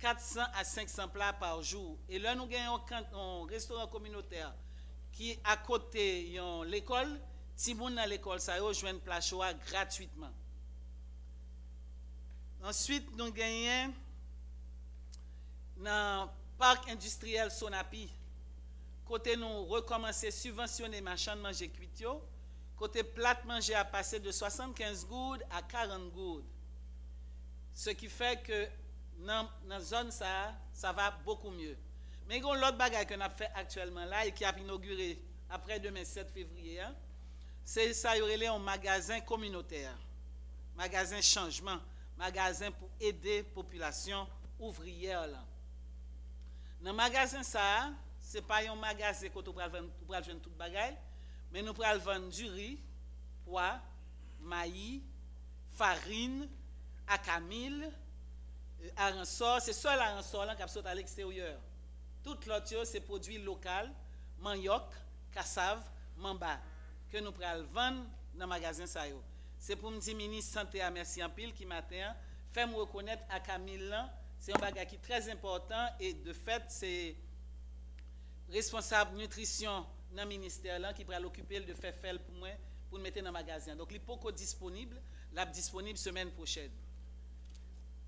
400 à 500 plats par jour. Et là, nous avons un restaurant communautaire qui à côté de l'école. Si vous dans l'école, ça rejoint plat choix gratuitement. Ensuite, nous gagnons nan park industriel Sonapi, kote nou rekomanse subvensyonne machan manje kwit yo, kote plat manje a pase de 75 goud a 40 goud. Se ki fe ke nan, nan zon sa, sa va beaucoup mye. Men yon lot bagay ke nap fe aktuelman la, e ki ap inaugure apre 2007 fevriye, se sa yorele yon magazin kominoter, magazin chanjman, magazin pou ede populasyon ouvriyer lan. Dans le magasin, ce n'est pas un magasin où vous vendre tout le bagage, mais nous pouvons vendre du riz, pois, maïs, farine, acamil, euh, aransor. C'est seul aransor qui est à l'extérieur. Tout l'autre, c'est produits locaux, manioc, cassave, mamba, que nous pouvons vendre dans le magasin. C'est pour me dire, ministre Santé, merci en pile, qui matin, fait me reconnaître à Camille c'est un bagage qui est très important et de fait, c'est responsable nutrition dans le ministère là, qui va l'occuper de faire faire pour moi pour le mettre dans le magasin. Donc, pas disponible, est disponible semaine prochaine.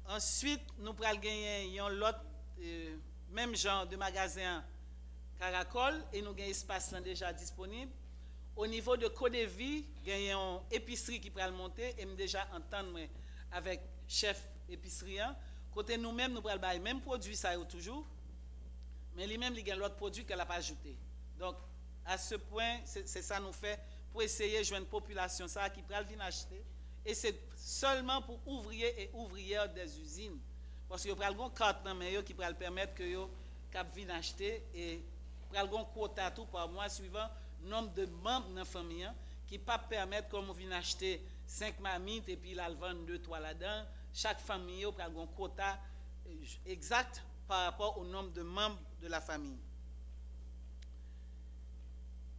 Ensuite, nous allons gagner un lot, euh, même genre de magasin Caracol et nous avons un espace déjà disponible. Au niveau de Codevi, nous avons une épicerie qui le monter et déjà entendre avec chef épicerie Côté nous-mêmes, nous prenons le même produit, ça toujours, mais lui-même, il y a l'autre produit qu'elle n'a pas ajouté. Donc, à ce point, c'est ça nous fait pour essayer de jouer une population ça, qui peut venir acheter. Et c'est seulement pour ouvriers et ouvrières des usines. Parce que vous prenez une carte dans qui peut permettre que vous acheter et pral gon quota tout par mois suivant nombre de membres dans la famille hein, qui pas permettre comme on vient acheter 5 mamites et puis la vendre 2 3 là-dedans. Chaque famille a un quota euh, exact par rapport au nombre de membres de la famille.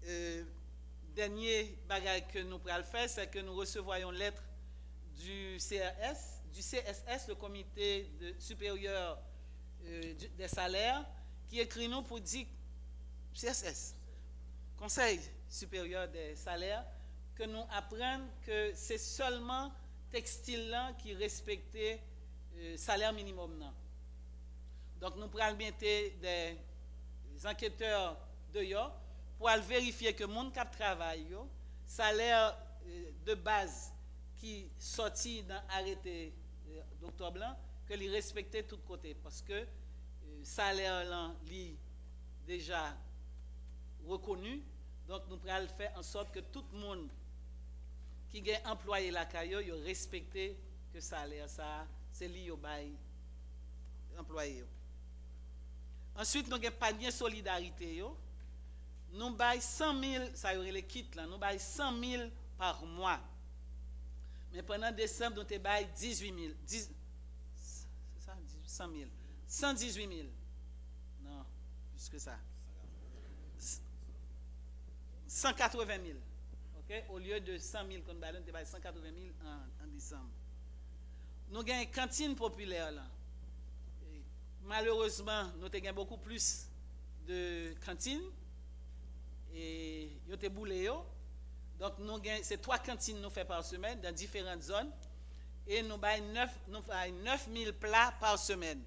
Euh, dernier bagage que nous pourrons faire, c'est que nous recevons une lettre du CRS, du CSS, le comité supérieur euh, des salaires, qui écrit nous pour dire, CSS, Conseil supérieur des salaires, que nous apprenons que c'est seulement textile là qui respectait le euh, salaire minimum. Donc nous pourrons mettre des enquêteurs de yo pour vérifier que monde qui travaille, salaire euh, de base qui sorti dans l'arrêté euh, docteur Blanc, que les respecter de tous côtés. Parce que le salaire là, déjà reconnu. Donc nous pourrons faire en sorte que tout le monde qui est employé la caillou, il respecté que salaire ça, c'est lié au bail employé. Ensuite, nous avons panier solidarité. Nous avons 100 000, ça y les kits là, nous avons 100 000 par mois. Mais pendant décembre, nous avons 18 000. c'est ça 100 000. 118 000. Non, plus que ça. 180 000. Au lieu de 100 000 qu'on ballon, tu 180 000 en, décembre. Nous avons une cantine populaire malheureusement, nous avons beaucoup plus de cantines. Et nous avons boulé. Donc, nous c'est trois cantines nous faisons par semaine dans différentes zones. Et nous avons 9, 9 000 plats par semaine.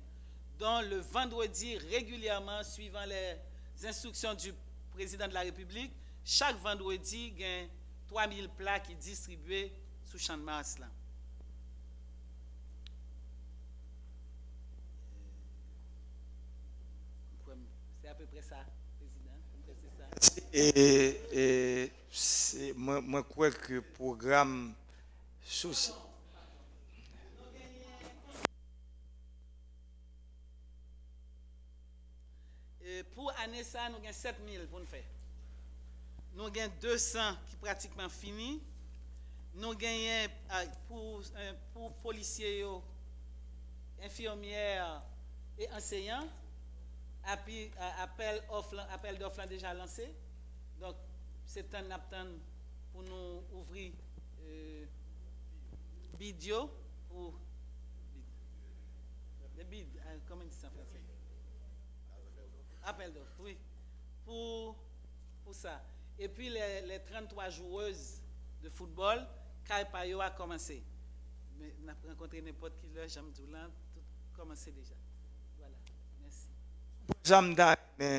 dont le vendredi, régulièrement, suivant les instructions du président de la République, chaque vendredi, il 3000 plats qui distribués sous champ de Mars. C'est à peu près ça, Président. Et, moi, je crois que le programme social. Pour l'année, ça, nous avons 7000 pour nous faire. Nous avons 200 qui pratiquement finis. Nous avons euh, pour, euh, pour policiers, infirmières et enseignants, appel d'offres déjà lancé. Donc, c'est un appel pour nous ouvrir euh, vidéo pour des bid, euh, comment dit ça en français? Appel d'offres, oui. Pour ça. Et puis les, les 33 joueuses de football, Payo a commencé. Mais on a rencontré n'importe qui là, Jean Doulan, tout commencé déjà. Voilà, merci. J'aime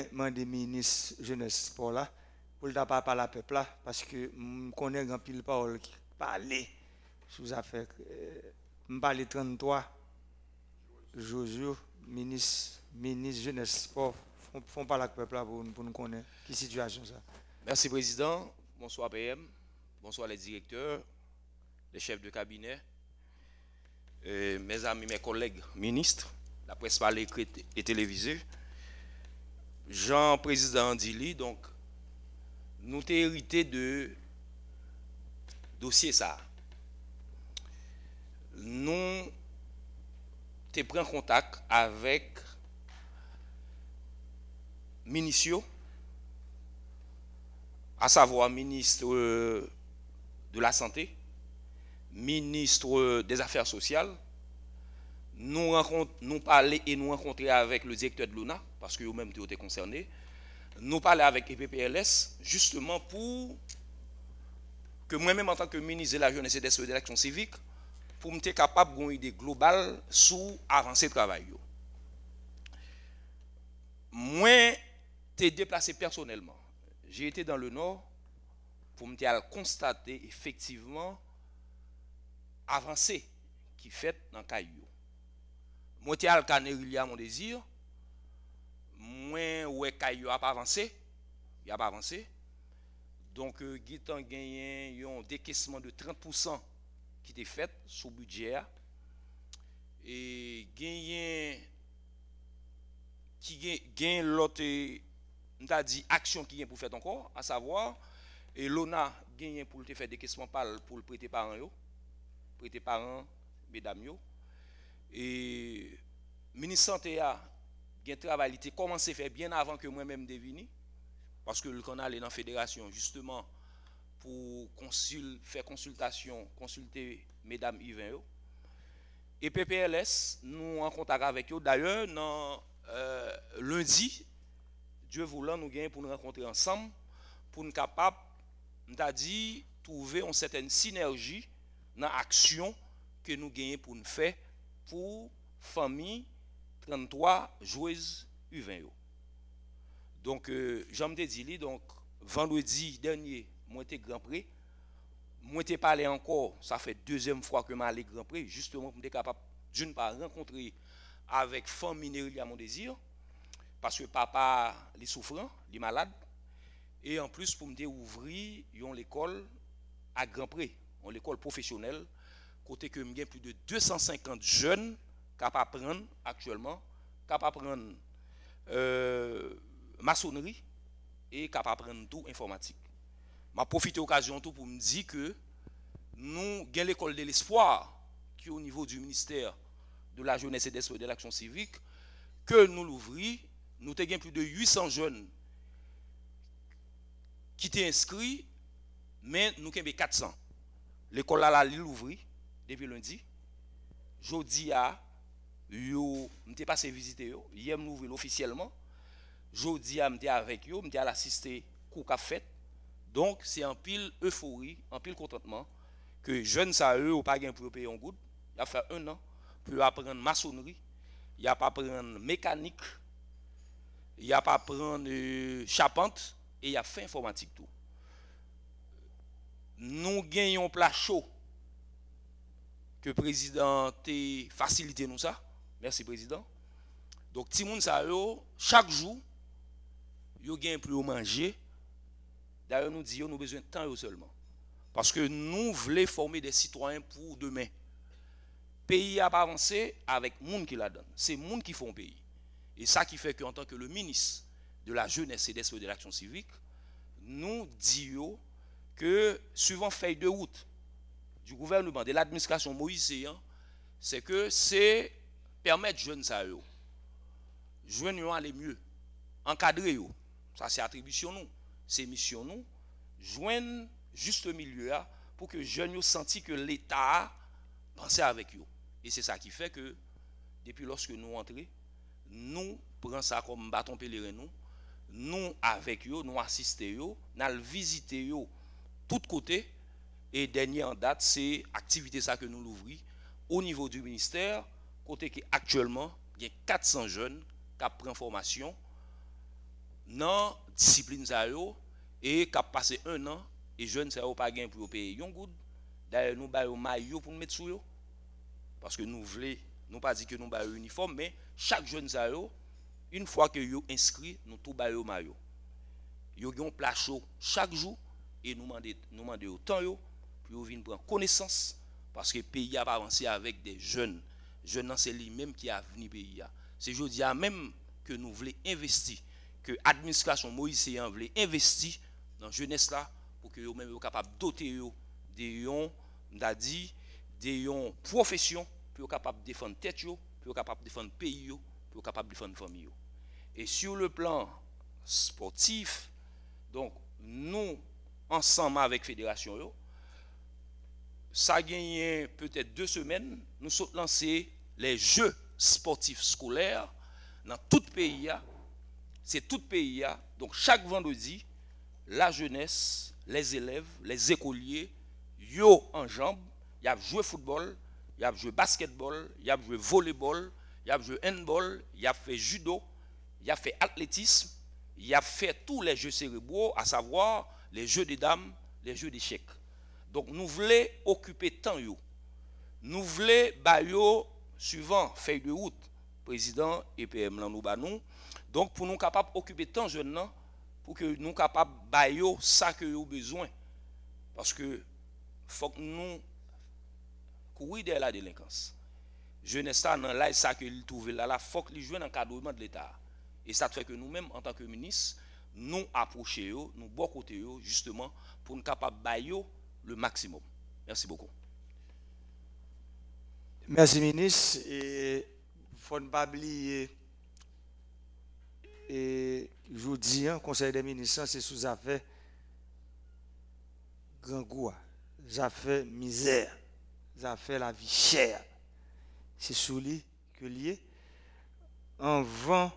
demander ministre jeunesse sport là, pour ne pas parler à peuple là, parce que je connais un pile parole qui parle sous affaire. Je parle 33 Jojo, ministre, ministre jeunesse sport, font parler avec le peuple là pour, pour nous connaître. Quelle situation ça? Merci, Président. Bonsoir, PM. Bonsoir, les directeurs, les chefs de cabinet, mes amis, mes collègues ministres, la presse parlée écrite et télévisée. Jean-Président Dili, donc, nous avons hérité de dossier ça. Nous avons pris contact avec Minicio, à savoir ministre euh, de la Santé, ministre des Affaires sociales, nous, nous et nous rencontrer avec le directeur de l'ONA, parce que vous-même été concerné, nous parler avec EPPLS, justement pour que moi-même, en tant que ministre de la Jeunesse et des élections civiques, pour me capable d'avoir une idée globale sur avancer le travail. Moi, t'ai déplacé personnellement j'ai été dans le nord pour me constater effectivement avancé qui fait dans Caillou. Moi, je suis à mon désir. Moi, ouais, Caillou a pas avancé. Il a pas avancé. Donc, euh, a gagné un décaissement de 30% qui était fait sous budget. Et gagné qui gagne l'autre nous avons dit action qui est pour faire encore, à savoir, et l'ONA gagne pour te faire des questions pour le prêter parents, prêter parents, mesdames, yo. et ministre Santé a un travail qui a commencé à faire bien avant que moi-même devine, parce que le canal est dans la fédération justement pour faire consultation, consulter mesdames Yvain. Et PPLS, nous en contact avec eux. D'ailleurs, euh, lundi, Dieu voulant, nous pour nous rencontrer ensemble, pour nous capables, trouver une certaine synergie dans l'action que nous gagnons pour nous faire pour famille 33 joueuses U20. Donc, euh, j'en dit, donc, vendredi dernier, moi, j'étais Grand Prix. Moi, j'étais parlé encore, ça fait deuxième fois que je suis Grand Prix, justement pour être capable, d'une part, rencontrer avec famille à mon désir, parce que papa est souffrant, il est malade, et en plus pour me ouvrir l'école à Grand Prix, l'école professionnelle, côté que j'ai plus de 250 jeunes qui apprendre actuellement, qui apprendre euh, maçonnerie et qui apprendre tout informatique. Je profite de l'occasion pour me dire que nous avons l'école de l'espoir qui est au niveau du ministère de la jeunesse et de l'action civique, que nous l'ouvrons, nous avons plus de 800 jeunes qui étaient inscrits, mais nous avons 400. L'école a l'ouvrir depuis lundi. Jeudi, je suis passé visiter, hier, nous ouvrons officiellement. Jeudi, je suis avec eux, je suis assisté à la fête. Donc, c'est un pile euphorie, un pile contentement que jeunes, ça eux, ou pas pour payer un goût. Il a fait un an pour apprendre maçonnerie, il a pas apprendre mécanique, il a pas apprendre euh, et il a fait informatique tout. Nous gagnons plat chaud que le président a facilité nous ça. Merci président. Donc, Timoun ça chaque jour, il gagne pour manger D'ailleurs, nous disons nous avons besoin de temps seulement. Parce que nous voulons former des citoyens pour demain. Le pays a pas avancé avec monde qui la donne. C'est monde qui font pays. Et ça qui fait qu'en tant que le ministre de la jeunesse et de l'action civique, nous disons que, suivant feuille de route du gouvernement, de l'administration moïséenne, c'est que c'est permettre aux jeunes à eux, jeunes à aller mieux, encadrer eux. Ça, c'est attribution nous ces missions nous joignent juste milieu pour que jeunes sentent que l'État pensait avec eux. Et c'est ça qui fait que depuis lorsque nous entrons, nous prenons ça comme bâton pèlerin nous, nous avec eux, nous assistons, nous visitons tous côtés. Et dernier en date, c'est l'activité ça que nous l'ouvrons. Au niveau du ministère, côté qui actuellement, il y a 400 jeunes qui prennent formation dans discipline et qui passé un an et jeunes ça pas gain pour payer un good d'ailleurs nous ba maillot pour nous mettre eux parce que nous voulons nous pas dit que nous ba uniforme mais chaque jeune une fois que yo inscrit nous tout ba maillot. Yo un plat chaque jour et nous demander autant yo pour venir prendre connaissance parce que le pays a avancé avec des jeunes. Jeunes c'est lui-même qui a venu pays c'est aujourd'hui même que nous voulons investir que l'administration Moïse voulait investir dans la jeunesse pour que vous-même capable de doter de dit des profession pour capable de défendre tête pour capable de défendre pays pour capable de défendre famille et sur le plan sportif donc nous ensemble avec fédération yo, ça a gagné peut-être deux semaines nous sommes lancé les jeux sportifs scolaires dans tout pays c'est tout pays. Donc chaque vendredi, la jeunesse, les élèves, les écoliers, yo en jambes, y a joué football, y a joué basketball, y a joué volleyball, y a joué handball, y a fait judo, y a fait athlétisme, y a fait tous les jeux cérébraux, à savoir les jeux des dames, les jeux d'échecs. Donc nous voulons occuper tant yo. Nous voulons bah suivant feuille de route président et PM nous donc, pour nous capables d'occuper tant jeunes, pour que nous capables bailler ça que avons besoin. Parce que faut que nous courir derrière la délinquance. Jeunesse dans ça que nous trouvent là, il faut que les jeunes encadrement de l'État. Et ça fait que nous-mêmes, en tant que ministre, nous approcher, yo, nous bon côté, justement, pour nous capables de le maximum. Merci beaucoup. Merci, ministre. Et il faut ne pas oublier, et je vous dis, le Conseil des ministres, c'est sous affaire grand goût, affaires misère, affaires la vie chère. C'est sous lui que lié. Avant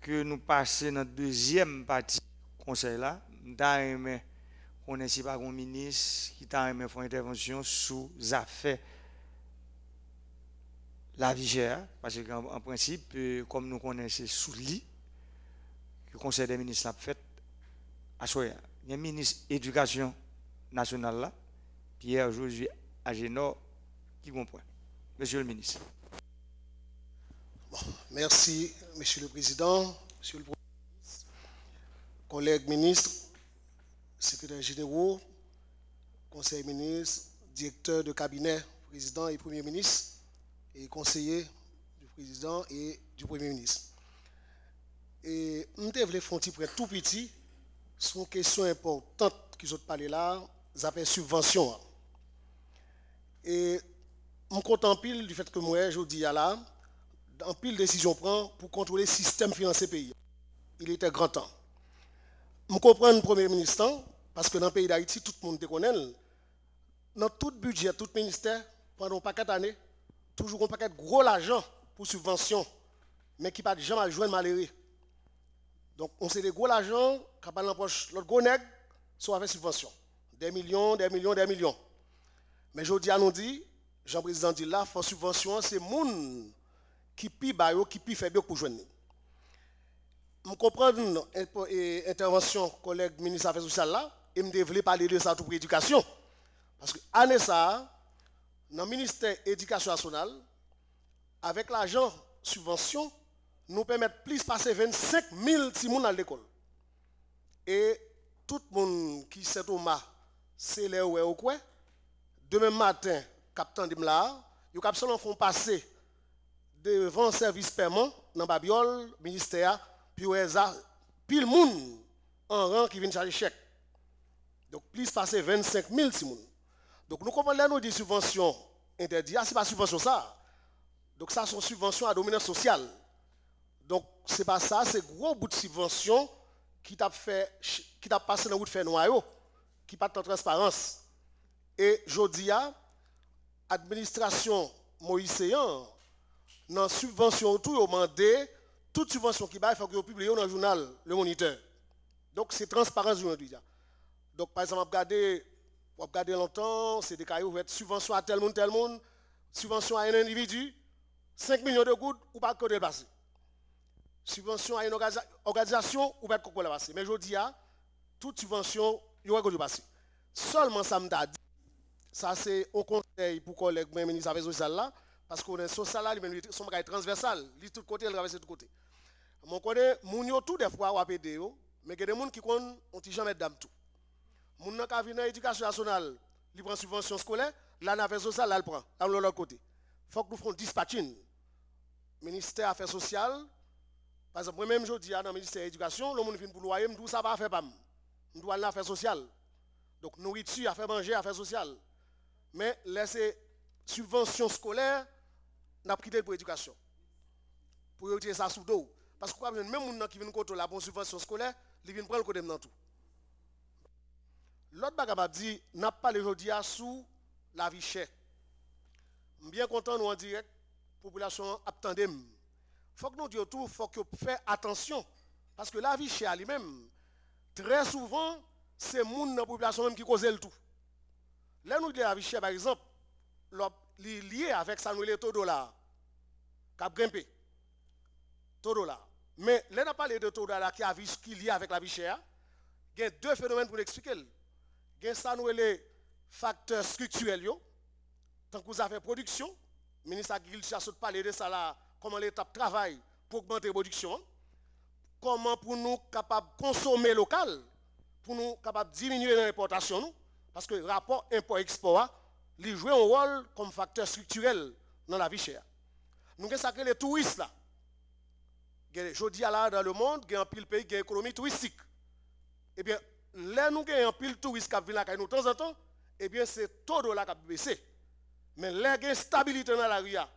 que nous passions dans la deuxième partie du conseil là, nous on n'est pas un ministre qui t'a aimé faire intervention sous affaires la vie chère, parce qu'en principe, euh, comme nous connaissons sous lit, le Conseil des ministres a fait à Il y a un ministre éducation nationale Pierre Josué Agénor, qui comprend. Monsieur le ministre. merci, Monsieur le Président, Monsieur le Président, collègues ministres, secrétaires généraux, conseil ministre, directeur de cabinet, président et premier ministre, et conseiller du président et du premier ministre. Et nous devons faire un tout petit sur une question importante qui sont parlé là, ça fait subvention. Et je content pile du fait que moi, je dis à là, en pile décision prend pour contrôler le système financier pays. Il était grand temps. Je comprends le Premier ministre, parce que dans le pays d'Haïti, tout le monde connaît. Dans tout budget, tout ministère, pendant un paquet d'années, toujours un paquet de gros argent pour subvention, mais qui pas jamais jouer malheureux. Donc, on sait des gros argent, qui pas l'empoche, l'autre gros nègre, soit avec subvention. Des millions, des millions, des millions. Mais je dis à nous Jean-Président dit là, faut subvention, c'est monde qui pi bayo, qui pi fait pour joindre. Je comprends l'intervention collègue ministre des Affaires sociales là, et je voulais parler de ça pour l'éducation. Parce que, année ça, dans le ministère de l'Éducation nationale, avec l'argent subvention, nous permettons plus de passer 25 000 petits à l'école. Et tout le monde qui sait au c'est là où est quoi? Demain matin, capitaine Dimla, ils absolument font passer devant service paiement dans Babiol, ministère, puis ça, puis le monde en rang qui vient charger chèque. Donc, plus passer 25 000 Simon. Donc, nous comprenons nous des subventions interdites. Ah, ce n'est pas subvention ça. Donc, ça, c'est subvention à dominance sociale. Donc, ce n'est pas ça, c'est gros bout de subvention qui t'a fait, passé dans le bout de faire noyau, qui pas de transparence. Et je dis, administration Moïséen, dans subvention tout, ils demandé toute subvention qui va, il faut que publie dans le journal, le moniteur. Donc, c'est transparence aujourd'hui. Donc, par exemple, regardez, regardez longtemps, c'est des cas où subvention à tel monde, tel monde, subvention à un individu, 5 millions de gouttes, ou pas que passer. Subvention à une organisation, ou pas que passer. Mais je dis, toute subvention, il y que passer. Seulement, ça me dit, ça c'est au conseil pour collègue, ministre des Affaires sociales là, parce qu'on est social là, il son transversal, il tout côté, il traverse tout côté. Mon connaît moun yo tout des fois ou yo, mais il y a des gens qui connaissent on ti jamais dame tout. Moun nan ka vinn éducation nationale, il prend subvention scolaire, la affaires sociale là il prend, là de l'autre côté. Faut que nous fassions dispatching. Ministère affaires sociales par exemple, moi-même, je dis dans le ministère de l'Éducation, le monde vient pour loyer, je ça va faire pas. Je dois aller affaires sociales. Donc, nourriture, affaires manger, affaires sociales. Mais laisser subvention scolaire, n'a quitté pour l'éducation. Pour retirer ça sous dos. Parce que même les gens qui viennent contre la bonne subvention scolaire, ils viennent prendre le côté dans tout. L'autre bagage dit, n'a pas les aujourd'hui sous la vie chère. Bien content nous en direct, population attendez. Faut que nous disions tout, faut que faire attention parce que la vie chère lui-même très souvent c'est monde dans la population même qui cause le tout. Là nous disons la vie chère par exemple, lié avec ça nous taux dollars qui a grimpé. Mais là, on a parlé de taux dollars qui qui lié avec la vie chère. Il y a deux phénomènes pour l'expliquer. Il y a ça nous les facteurs structurels. Tant que vous avez production, le ministre de a parlé de ça comment l'État travaille pour augmenter la production. Comment pour nous capables de consommer local, pour nous capables de diminuer l'importation. Parce que le rapport import-export, il joue un rôle comme facteur structurel dans la vie chère. Nous avons les touristes là. Là, dans le monde, il y a un pile pays qui a une économie touristique. Eh bien, là, nous avons un pile touriste qui vient là de temps en temps, eh bien, c'est de là qui a baissé. Mais là, il y a une stabilité dans la rue. Là,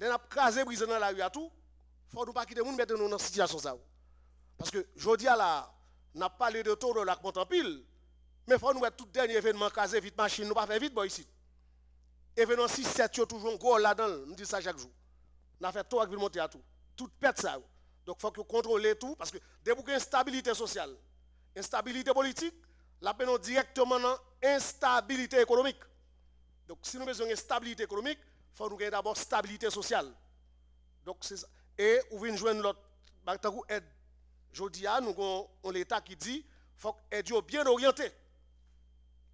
on a crasé, brisé dans la rue tout. Il faut pas quitter les gens mettre nous dans cette situation. Parce que dis là, on a parlé de taux de là qui en pile. Mais il faut nous mettre tout dernier événement, crasé vite machine, nous pas faire vite, ici. Événement 6-7, toujours gros là-dedans, nous disons ça chaque jour. On a fait tout avec monter à tout. Tout pète ça. Donc il faut que contrôler tout, parce que dès a instabilité sociale, instabilité politique, la peine directement dans instabilité économique. Donc si nous avons une stabilité économique, il faut nous d'abord stabilité sociale. Donc c'est ça. Et on vient joindre l'autre, aide. Je dis à nous avons l'État qui dit qu'il faut être bien orienté.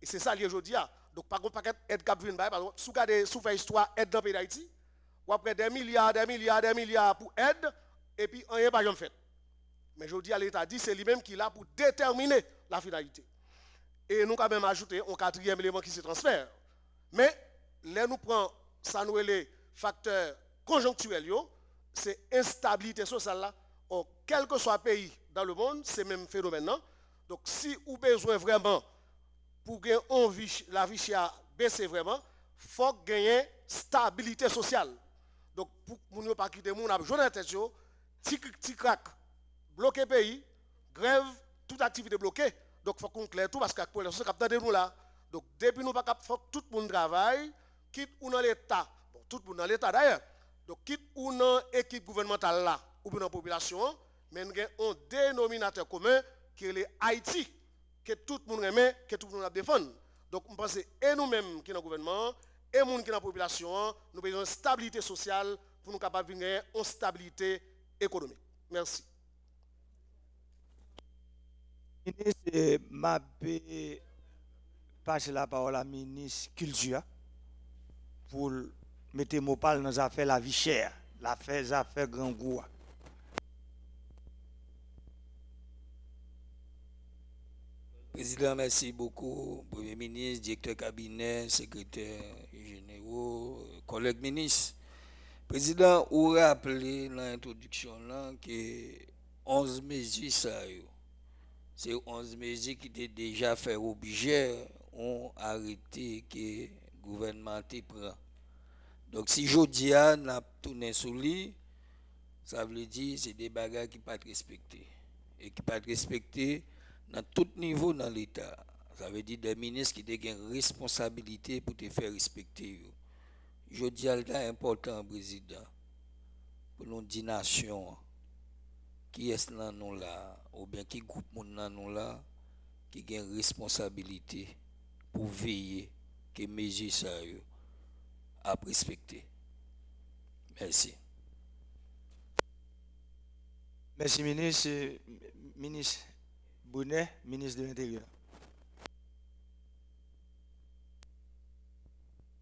Et c'est ça, je dis. Donc, par contre, pas aide cap vin par exemple, si vous regardez, sous histoire, aide dans le pays d'Haïti, ou après des milliards, des milliards, des milliards pour aide, et puis rien pas jamais fait. Mais je dis à l'État dit, c'est lui-même qui est là pour déterminer la finalité. Et nous, quand même, ajouté un quatrième élément qui se transfère. Mais, là, nous prenons, ça nous les facteurs conjoncturels, c'est instabilité sociale là. quel que soit le pays dans le monde, c'est même phénomène. Donc, si vous avez besoin vraiment pour que la vie chère baisse vraiment, il faut gagner stabilité sociale. Donc, pour ne pas quitter le monde, on a tête, petit crack, bloquer le pays, grève, toute activité bloquée. Donc, il faut qu'on claire tout parce que les capteurs de nous là. Donc, depuis nous, il faut que tout le monde travaille, quitte ou dans l'État, bon, tout le monde dans l'État d'ailleurs, donc quitte ou dans l'équipe gouvernementale là, ou dans la population, mais nous avons un dénominateur commun qui est Haïti que tout le monde aime, que tout le monde défend. Donc, je pense et nous-mêmes qui sommes dans le gouvernement, et nous qui sommes dans la population, nous avons une stabilité sociale pour nous capables de une stabilité économique. Merci. Ministre, la parole ministre pour les la vie chère. Président, merci beaucoup. Premier ministre, directeur cabinet, secrétaire généraux, collègues ministres. Président, vous rappelez dans l'introduction que 11 mesures, c'est 11 mesures qui étaient déjà fait objet, ont arrêté que le gouvernement prend. Donc si dis à tourné sur lui, ça veut dire que c'est des bagages qui ne pas respectés. Et qui ne pas respectés dans tout niveau dans l'État. Ça veut dire des ministres qui ont une responsabilité pour te faire respecter. Je dis à l'État important, président, pour nos dix nations, qui est là, nous là, ou bien qui groupe nous là, qui a une responsabilité pour veiller que mesures ça à respecter. Merci. Merci. Ministre Bonnet, ministre de l'Intérieur.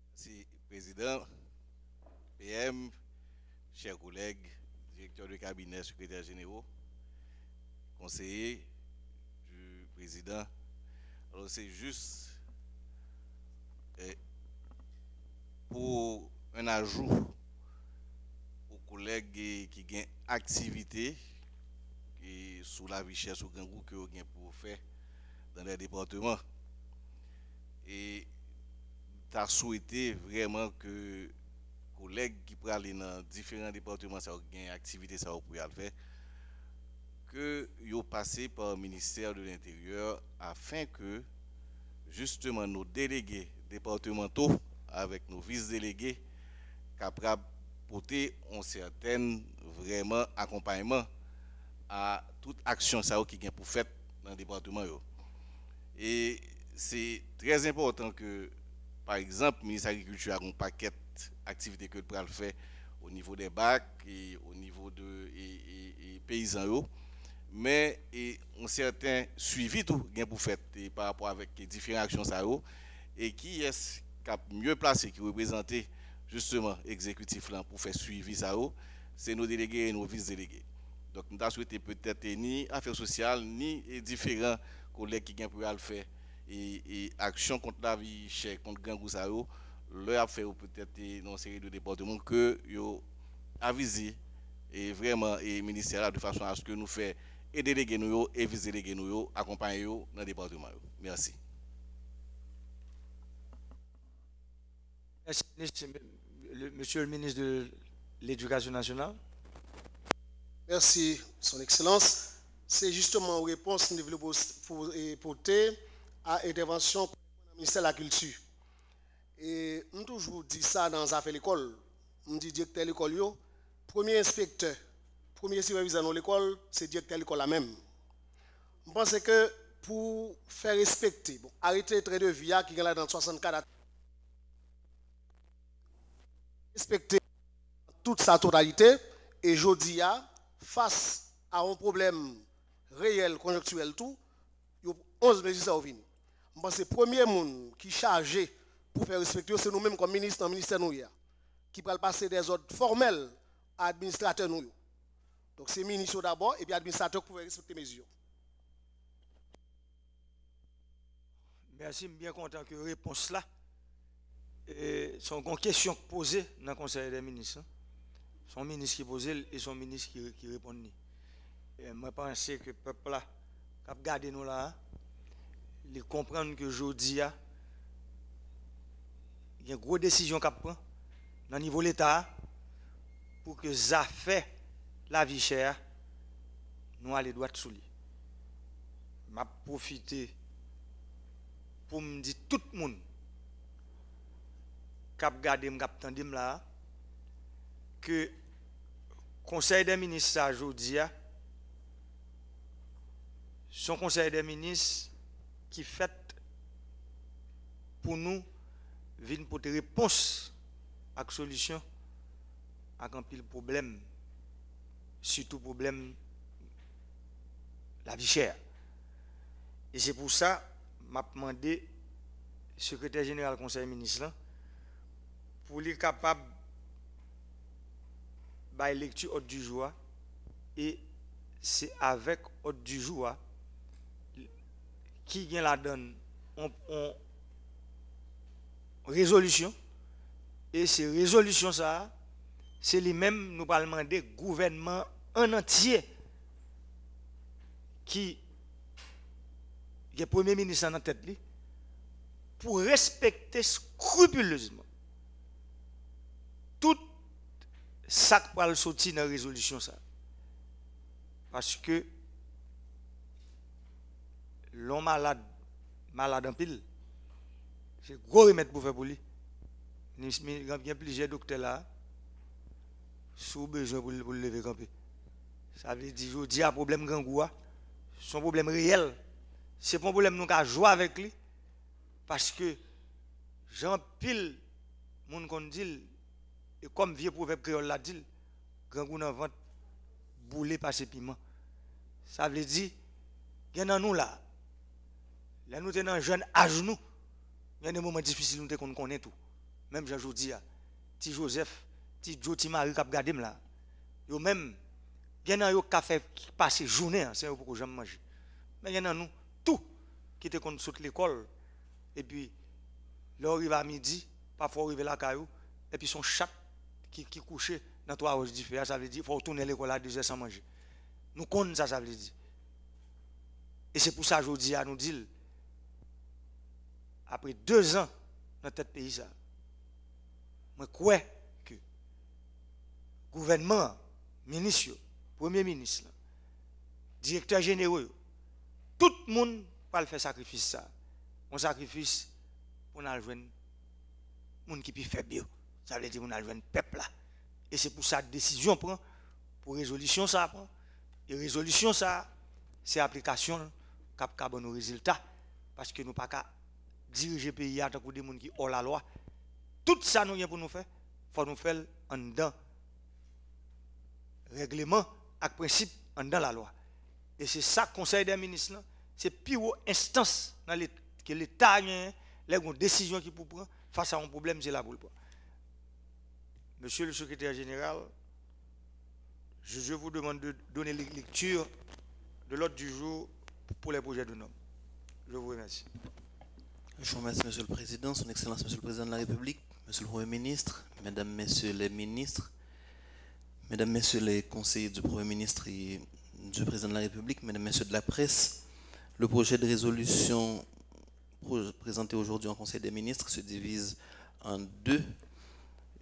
Merci, Président, PM, chers collègues, directeur de cabinet, secrétaire général, conseiller du président. Alors, c'est juste eh, pour un ajout aux collègues qui ont activité et sous la richesse au grand que vous avez pour faire dans les départements. Et tu as souhaité vraiment que les collègues qui prennent aller dans différents départements, ça une activité, ça pour faire, que vous passé par le ministère de l'Intérieur afin que justement nos délégués départementaux avec nos vice-délégués capables porter un certain vraiment accompagnement à toute action ça qui est pour faire dans le département. Et c'est très important que, par exemple, le ministère de l'Agriculture a un paquet d'activités que peut faire au niveau des bacs et au niveau des paysans. Mais et, un certain suivi tout pour faire par rapport avec différentes actions ça et qui est mieux placé qui représente justement l'exécutif pour faire suivi ça c'est nos délégués et nos vice-délégués. Donc, nous avons souhaité peut-être ni affaires sociales, ni différents collègues qui ont le faire. Et, et action contre la vie chère, contre le gang Sao, leur a fait peut-être dans une série de départements que yo avisé et vraiment et ministère de façon à ce que nous faisons et déléguer nous et vice-déléguer nous accompagner dans le département. Merci, Monsieur le ministre de l'Éducation nationale. Merci, Son Excellence. C'est justement une réponse que nous porter à l'intervention du ministère de la Culture. Et nous toujours dit ça dans les affaires de l'école. On dit directeur de l'école, premier inspecteur, premier superviseur dans l'école, c'est directeur de l'école la même. Je pense que pour faire respecter, arrêter le trait de vie qui est là dans 64 respecter toute sa totalité et je dis face à un problème réel, conjoncturel, tout, il y a 11 mesures à venir. Je pense le premier monde qui est chargé pour faire respecter, c'est nous-mêmes comme ministre dans le ministère nous, qui peut passer des ordres formels à l'administrateur. Donc c'est ministre d'abord et puis administrateur pour respecter les mesures. Merci, je suis bien content que la réponse là sont une question posée dans le Conseil des ministres. Son ministre qui pose et son ministre qui, qui répond. Moi, pense que le peuple qui a gardé nous là, il comprend que aujourd'hui, il y a une grosse décision qui prend dans le niveau de l'État pour que ça fait la vie chère, nous allons droit sous lui. Je profité pour me dire tout le monde gade m kap tendim là que conseil des ministres aujourd'hui son conseil des ministres qui fait pour nous vient pour des réponses à solution à un pile problème surtout problème la vie chère. Et c'est pour ça m'a demandé secrétaire général conseil des ministres pour être capable de lecture du jour et c'est avec ordre du jour qui vient la donne. On, résolution. Et ces résolutions ça c'est les mêmes nous parlons demander gouvernement en entier qui est premier ministre en tête pour respecter scrupuleusement tout ça va sortir dans la résolution. Ça. Parce que l'homme malade, malade en pile, c'est gros remède pour faire pour lui. Il y a plusieurs docteurs là, sous besoin pour, le lever. Ça veut dire, je dis, un problème gangoua, son problème réel. C'est pas un problème nous avons jouer avec lui. Parce que, j'en pile, mon qu'on et comme vieux proverbe créole l'a dit, grand goût dans ventre, boulé par ses piments. Ça veut dire, il y a nous là. Là, nous sommes jeune âge nous. Il y a des moments difficiles, nous qu'on connaît tout. Même Jean dis, petit Joseph, petit Joe, petit Marie qui a gardé là. Yo même, il y a café qui passe journée, hein, c'est pour que j'aime manger. Mais il y a nous, tout, qui était contre l'école. Et puis, là, arrive à midi, parfois arrive à la caillou, et puis son chat qui, qui couchait dans trois heures différentes, ça veut dire qu'il faut retourner à l'école à deux heures sans manger. Nous connaissons ça, ça veut dire. Et c'est pour ça que je dis à nous dire, après deux ans dans notre pays, je crois que le gouvernement, ministre, premier ministre, directeur général, tout le monde va faire sacrifice ça. Un sacrifice pour nous rejoindre monde qui est faible. Ça veut dire qu'on a peuple là. Et c'est pour ça que décision prend, pour résolution ça prend. Et résolution ça, c'est application cap nos résultats. Parce que nous pas qu'à diriger le pays à des gens qui ont la loi. Tout ça nous pour nous faire, faut nous faire en dedans. Règlement avec principe en dedans la loi. Et c'est ça le Conseil des ministres, c'est haute instance dans que l'État a les décisions qui pour prendre face à un problème, c'est la pour Monsieur le secrétaire général, je vous demande de donner lecture de l'ordre du jour pour les projets de normes. Je vous remercie. Je vous remercie, Monsieur le Président, Son Excellence, Monsieur le Président de la République, Monsieur le Premier ministre, Mesdames, Messieurs les ministres, Mesdames, Messieurs les conseillers du Premier ministre et du Président de la République, Mesdames, Messieurs de la presse, le projet de résolution présenté aujourd'hui en Conseil des ministres se divise en deux.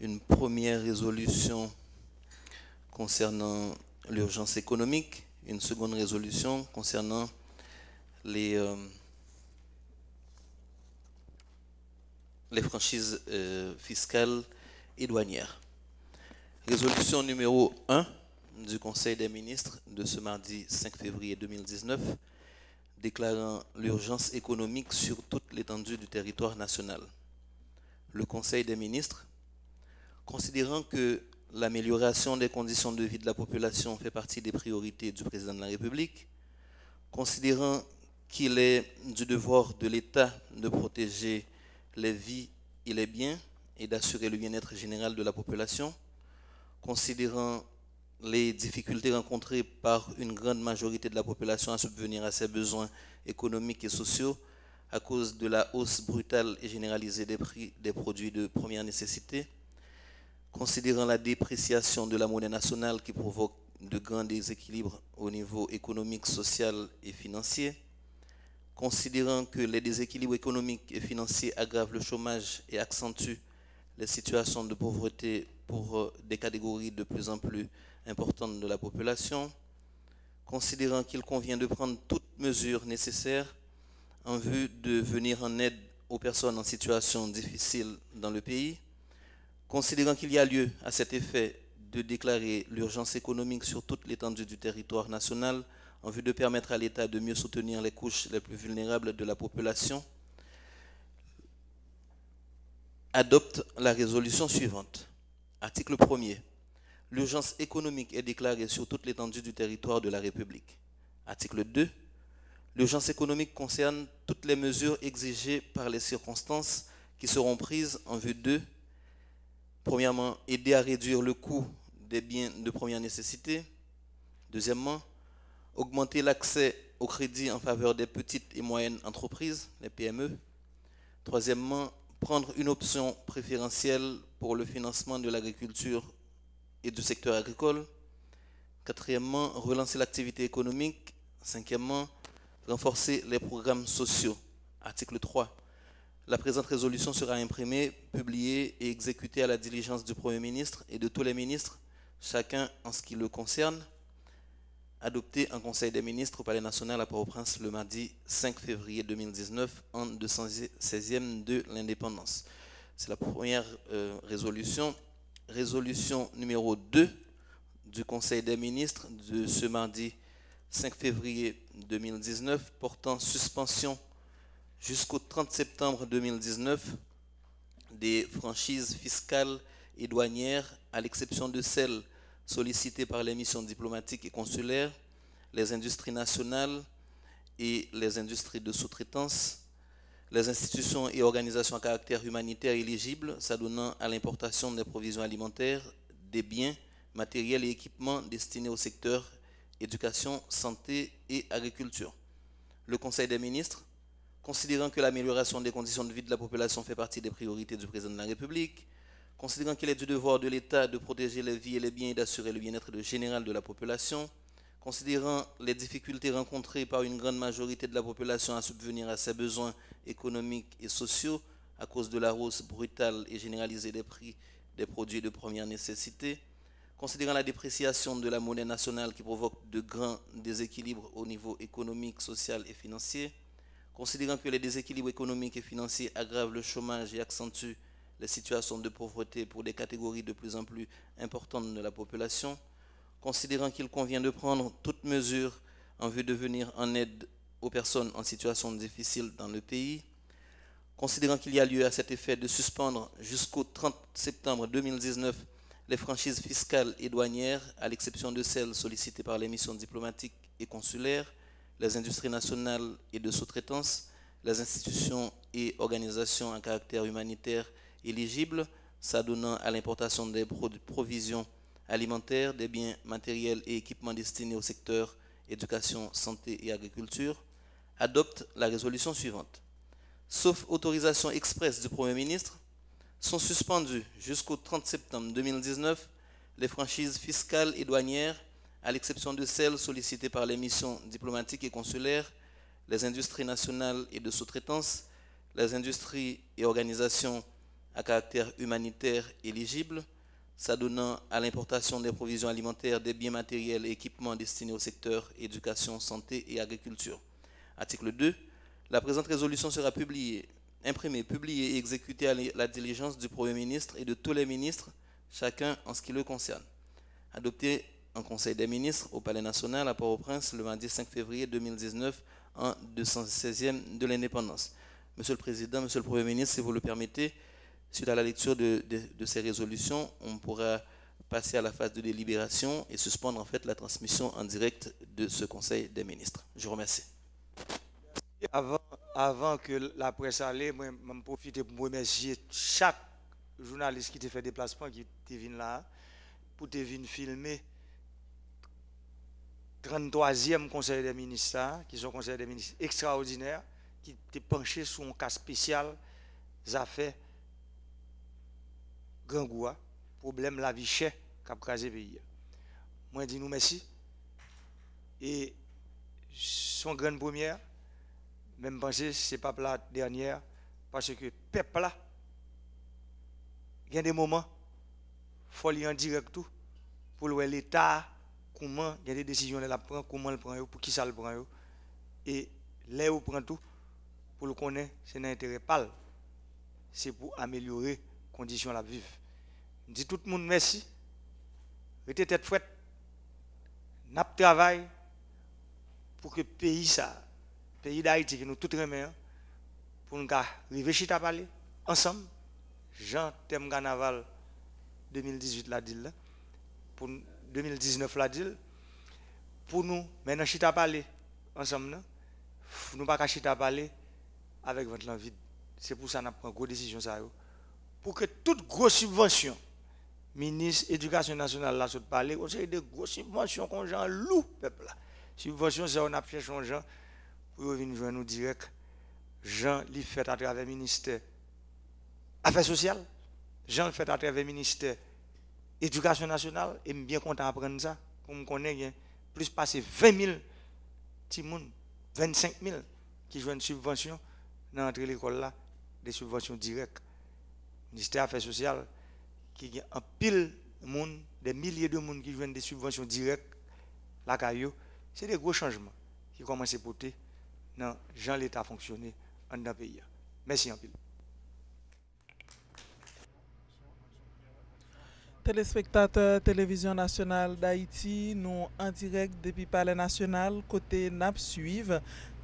Une première résolution concernant l'urgence économique, une seconde résolution concernant les, euh, franchises euh, fiscales et douanières. Résolution numéro 1 du Conseil des ministres de ce mardi 5 février 2019 déclarant l'urgence économique sur toute l'étendue du territoire national. Le Conseil des ministres, considérant que l'amélioration des conditions de vie de la population fait partie des priorités du président de la République, considérant qu'il est du devoir de l'État de protéger les vies et les biens et d'assurer le bien-être général de la population, considérant les difficultés rencontrées par une grande majorité de la population à subvenir à ses besoins économiques et sociaux à cause de la hausse brutale et généralisée des prix des produits de première nécessité, considérant la dépréciation de la monnaie nationale qui provoque de grands déséquilibres au niveau économique, social et financier, considérant que les déséquilibres économiques et financiers aggravent le chômage et accentuent les situations de pauvreté pour euh, des catégories de plus en plus importantes de la population, considérant qu'il convient de prendre toutes mesures nécessaires en vue de venir en aide aux personnes en situation difficile dans le pays, considérant qu'il y a lieu à cet effet de déclarer l'urgence économique sur toute l'étendue du territoire national en vue de permettre à l'État de mieux soutenir les couches les plus vulnérables de la population, adopte la résolution suivante. Article 1er. L'urgence économique est déclarée sur toute l'étendue du territoire de la République. Article 2. L'urgence économique concerne toutes les mesures exigées par les circonstances qui seront prises en vue de, premièrement, aider à réduire le coût des biens de première nécessité. Deuxièmement, augmenter l'accès au crédit en faveur des petites et moyennes entreprises, les PME. Troisièmement, prendre une option préférentielle pour le financement de l'agriculture et du secteur agricole. Quatrièmement, relancer l'activité économique. Cinquièmement, renforcer les programmes sociaux. Article 3. La présente résolution sera imprimée, publiée et exécutée à la diligence du Premier ministre et de tous les ministres, chacun en ce qui le concerne adopté en Conseil des ministres au Palais national à Port-au-Prince le mardi 5 février 2019 en 216e de l'indépendance. C'est la première euh, résolution. Résolution numéro 2 du Conseil des ministres de ce mardi 5 février 2019 portant suspension jusqu'au 30 septembre 2019 des franchises fiscales et douanières, à l'exception de celles sollicitées par les missions diplomatiques et consulaires, les industries nationales et les industries de sous-traitance, les institutions et organisations à caractère humanitaire éligibles s'adonnant à l'importation des provisions alimentaires, des biens, matériels et équipements destinés au secteur éducation, santé et agriculture. Le Conseil des ministres, considérant que l'amélioration des conditions de vie de la population fait partie des priorités du président de la République, considérant qu'il est du devoir de l'État de protéger les vies et les biens et d'assurer le bien-être général de la population, considérant les difficultés rencontrées par une grande majorité de la population à subvenir à ses besoins économiques et sociaux à cause de la hausse brutale et généralisée des prix des produits de première nécessité, considérant la dépréciation de la monnaie nationale qui provoque de grands déséquilibres au niveau économique, social et financier, considérant que les déséquilibres économiques et financiers aggravent le chômage et accentuent les situations de pauvreté pour des catégories de plus en plus importantes de la population, considérant qu'il convient de prendre toutes mesures en vue de venir en aide aux personnes en situation difficile dans le pays, considérant qu'il y a lieu à cet effet de suspendre jusqu'au 30 septembre 2019 les franchises fiscales et douanières, à l'exception de celles sollicitées par les missions diplomatiques et consulaires, les industries nationales et de sous-traitance, les institutions et organisations à caractère humanitaire éligibles s'adonnant à l'importation des provisions alimentaires, des biens matériels et équipements destinés au secteur éducation, santé et agriculture, adopte la résolution suivante. Sauf autorisation expresse du Premier ministre, sont suspendues jusqu'au 30 septembre 2019 les franchises fiscales et douanières, à l'exception de celles sollicitées par les missions diplomatiques et consulaires, les industries nationales et de sous-traitance, les industries et organisations à caractère humanitaire éligibles, s'adonnant à l'importation des provisions alimentaires, des biens matériels et équipements destinés au secteur éducation, santé et agriculture. Article 2. La présente résolution sera publiée, imprimée, publiée et exécutée à la diligence du Premier ministre et de tous les ministres, chacun en ce qui le concerne. Adoptée en Conseil des ministres au Palais national à Port-au-Prince le mardi 5 février 2019 en 216e de l'indépendance. Monsieur le Président, Monsieur le Premier ministre, si vous le permettez, suite à la lecture de, ces résolutions, on pourra passer à la phase de délibération et suspendre en fait la transmission en direct de ce Conseil des ministres. Je vous remercie. Avant, que la presse allait, moi, je profite pour remercier chaque journaliste qui t'a fait déplacement, qui est venu là, pour te venir filmer 33e Conseil des ministres, qui sont Conseil des ministres extraordinaires, qui étaient penché sur un cas spécial, affaires Gangoua, problème la vie chère qui a crasé pays. Moi, je dis nous merci. Et son grande première, même penser, ce n'est pas la dernière, parce que le peuple là, il y a des moments, il faut en direct tout, pour l'État, comment il y a des décisions qu'il prend, comment il prend, pour qui ça le prend. Et là où prend tout, pour le connaître, c'est un intérêt pas. C'est pour améliorer les conditions de la vie. Je dis tout le monde merci. Restez tête fouette. N'a travail pour que le pays, ça, pays d'Haïti, que nous tous remettons, hein, pour nous arriver à parler ensemble. Jean Thème Carnaval 2018 la dit pour 2019 la dit pour nous maintenant chita parler ensemble nous pas chita parler avec votre envie c'est pour ça qu'on une grosse décision ça pour que toute grosse subvention ministre éducation nationale là sur parler aussi des grosses subventions qu'on gens loup peuple là. Subvention c'est on a cherché un gens pour venir joindre nous direct. Jean li fait à travers ministère Affaires sociales. Jean le fait à travers ministère Éducation nationale et bien content d'apprendre ça pour me connaître plus passer 20 000 petits 25 000 qui jouent une subvention dans l'entrée l'école là des subventions directes ministère des Affaires sociales qui a un pile monde, des milliers de monde qui viennent des subventions directes, la c'est des gros changements qui commencent à porter dans Jean l'État fonctionner dans le pays. Merci en pile. Telespektateur Televizyon Nasyonal d'Haïti nou an direk depi pale nasyonal kote nap suiv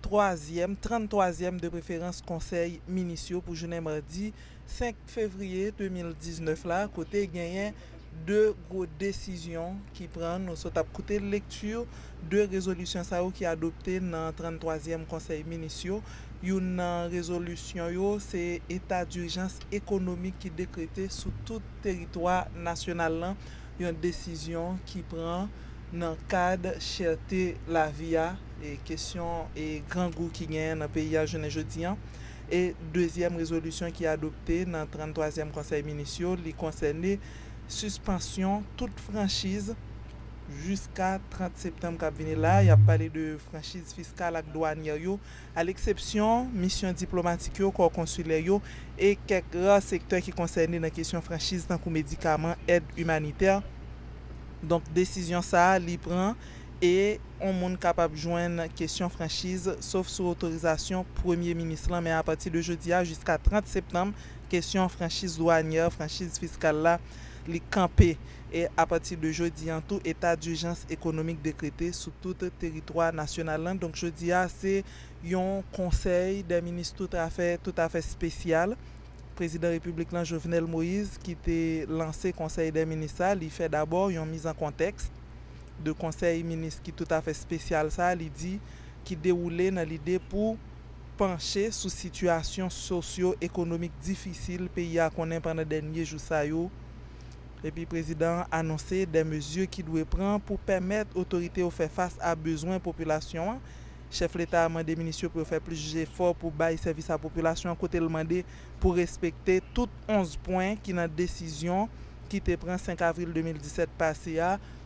3e, 33e de preferans konsey minisyo pou jounen mardi 5 fevriye 2019 la kote genyen 2 gro desisyon ki pran nou sot ap kote lektur 2 rezolusyon sa ou ki adopte nan 33e konsey minisyo Yon nan rezolusyon yo se etat d'urjans ekonomik ki dekrete sou tout teritwa nasyonal lan yon desisyon ki pran nan kad cherte la viya e kesyon e gran gou ki gen nan peyi a jene jodi an. E dezyem rezolusyon ki adopte nan 33e konsey minisyon li konseyne suspensyon tout franchise Juska 30 septem kap vini la, y ap pale de franchise fiskal ak douanye yo, al eksepsyon, misyon diplomatik yo, kor konsule yo, e kek ra sektor ki konserni nan kesyon franchise tankou medikaman, ed humaniter. Donk desisyon sa li pran, e on moun kapap jwen kesyon franchise, sauf sou otorizasyon Premier Ministre lan, men apati de jodi a, jiska 30 septem, kesyon franchise douanye, franchise fiskal la, li kampe. E apati de jodi an tou etat d'urjans ekonomik dekrete sou tout teritwa nasyonal lan. Donk jodi a se yon konsey de minis tout afe, afe spesyal. Prezident Republik lan Jovenel Moïse ki te lanse konsey de minis sa. Li fe d'abor yon miz an konteks de konsey minis ki tout afe spesyal sa. Li di ki deroule nan lide pou panche sou situasyon sosyo-ekonomik difisil peyi a konen pande denye jou sa yo. Et puis le président a annoncé des mesures qui doivent prendre pour permettre aux autorités de faire face à besoins de la population. Chef l'État a demandé ministre pour faire plus d'efforts pour bailler service à la population. Côté demandé pour respecter tous 11 points qui dans la décision qui te prend 5 avril 2017 passé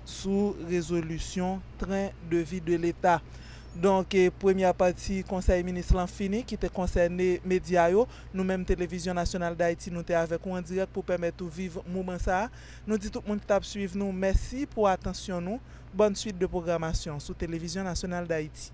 sous résolution train de vie de l'État. Donc, première partie conseil ministre l'an fini qui te concerné médias. Nous-mêmes, Télévision nationale d'Haïti, nous sommes avec vous en direct pour permettre de vivre moment ça. Nous disons tout le monde qui suivre nous. Merci pour attention nous. Bonne suite de programmation sur Télévision nationale d'Haïti.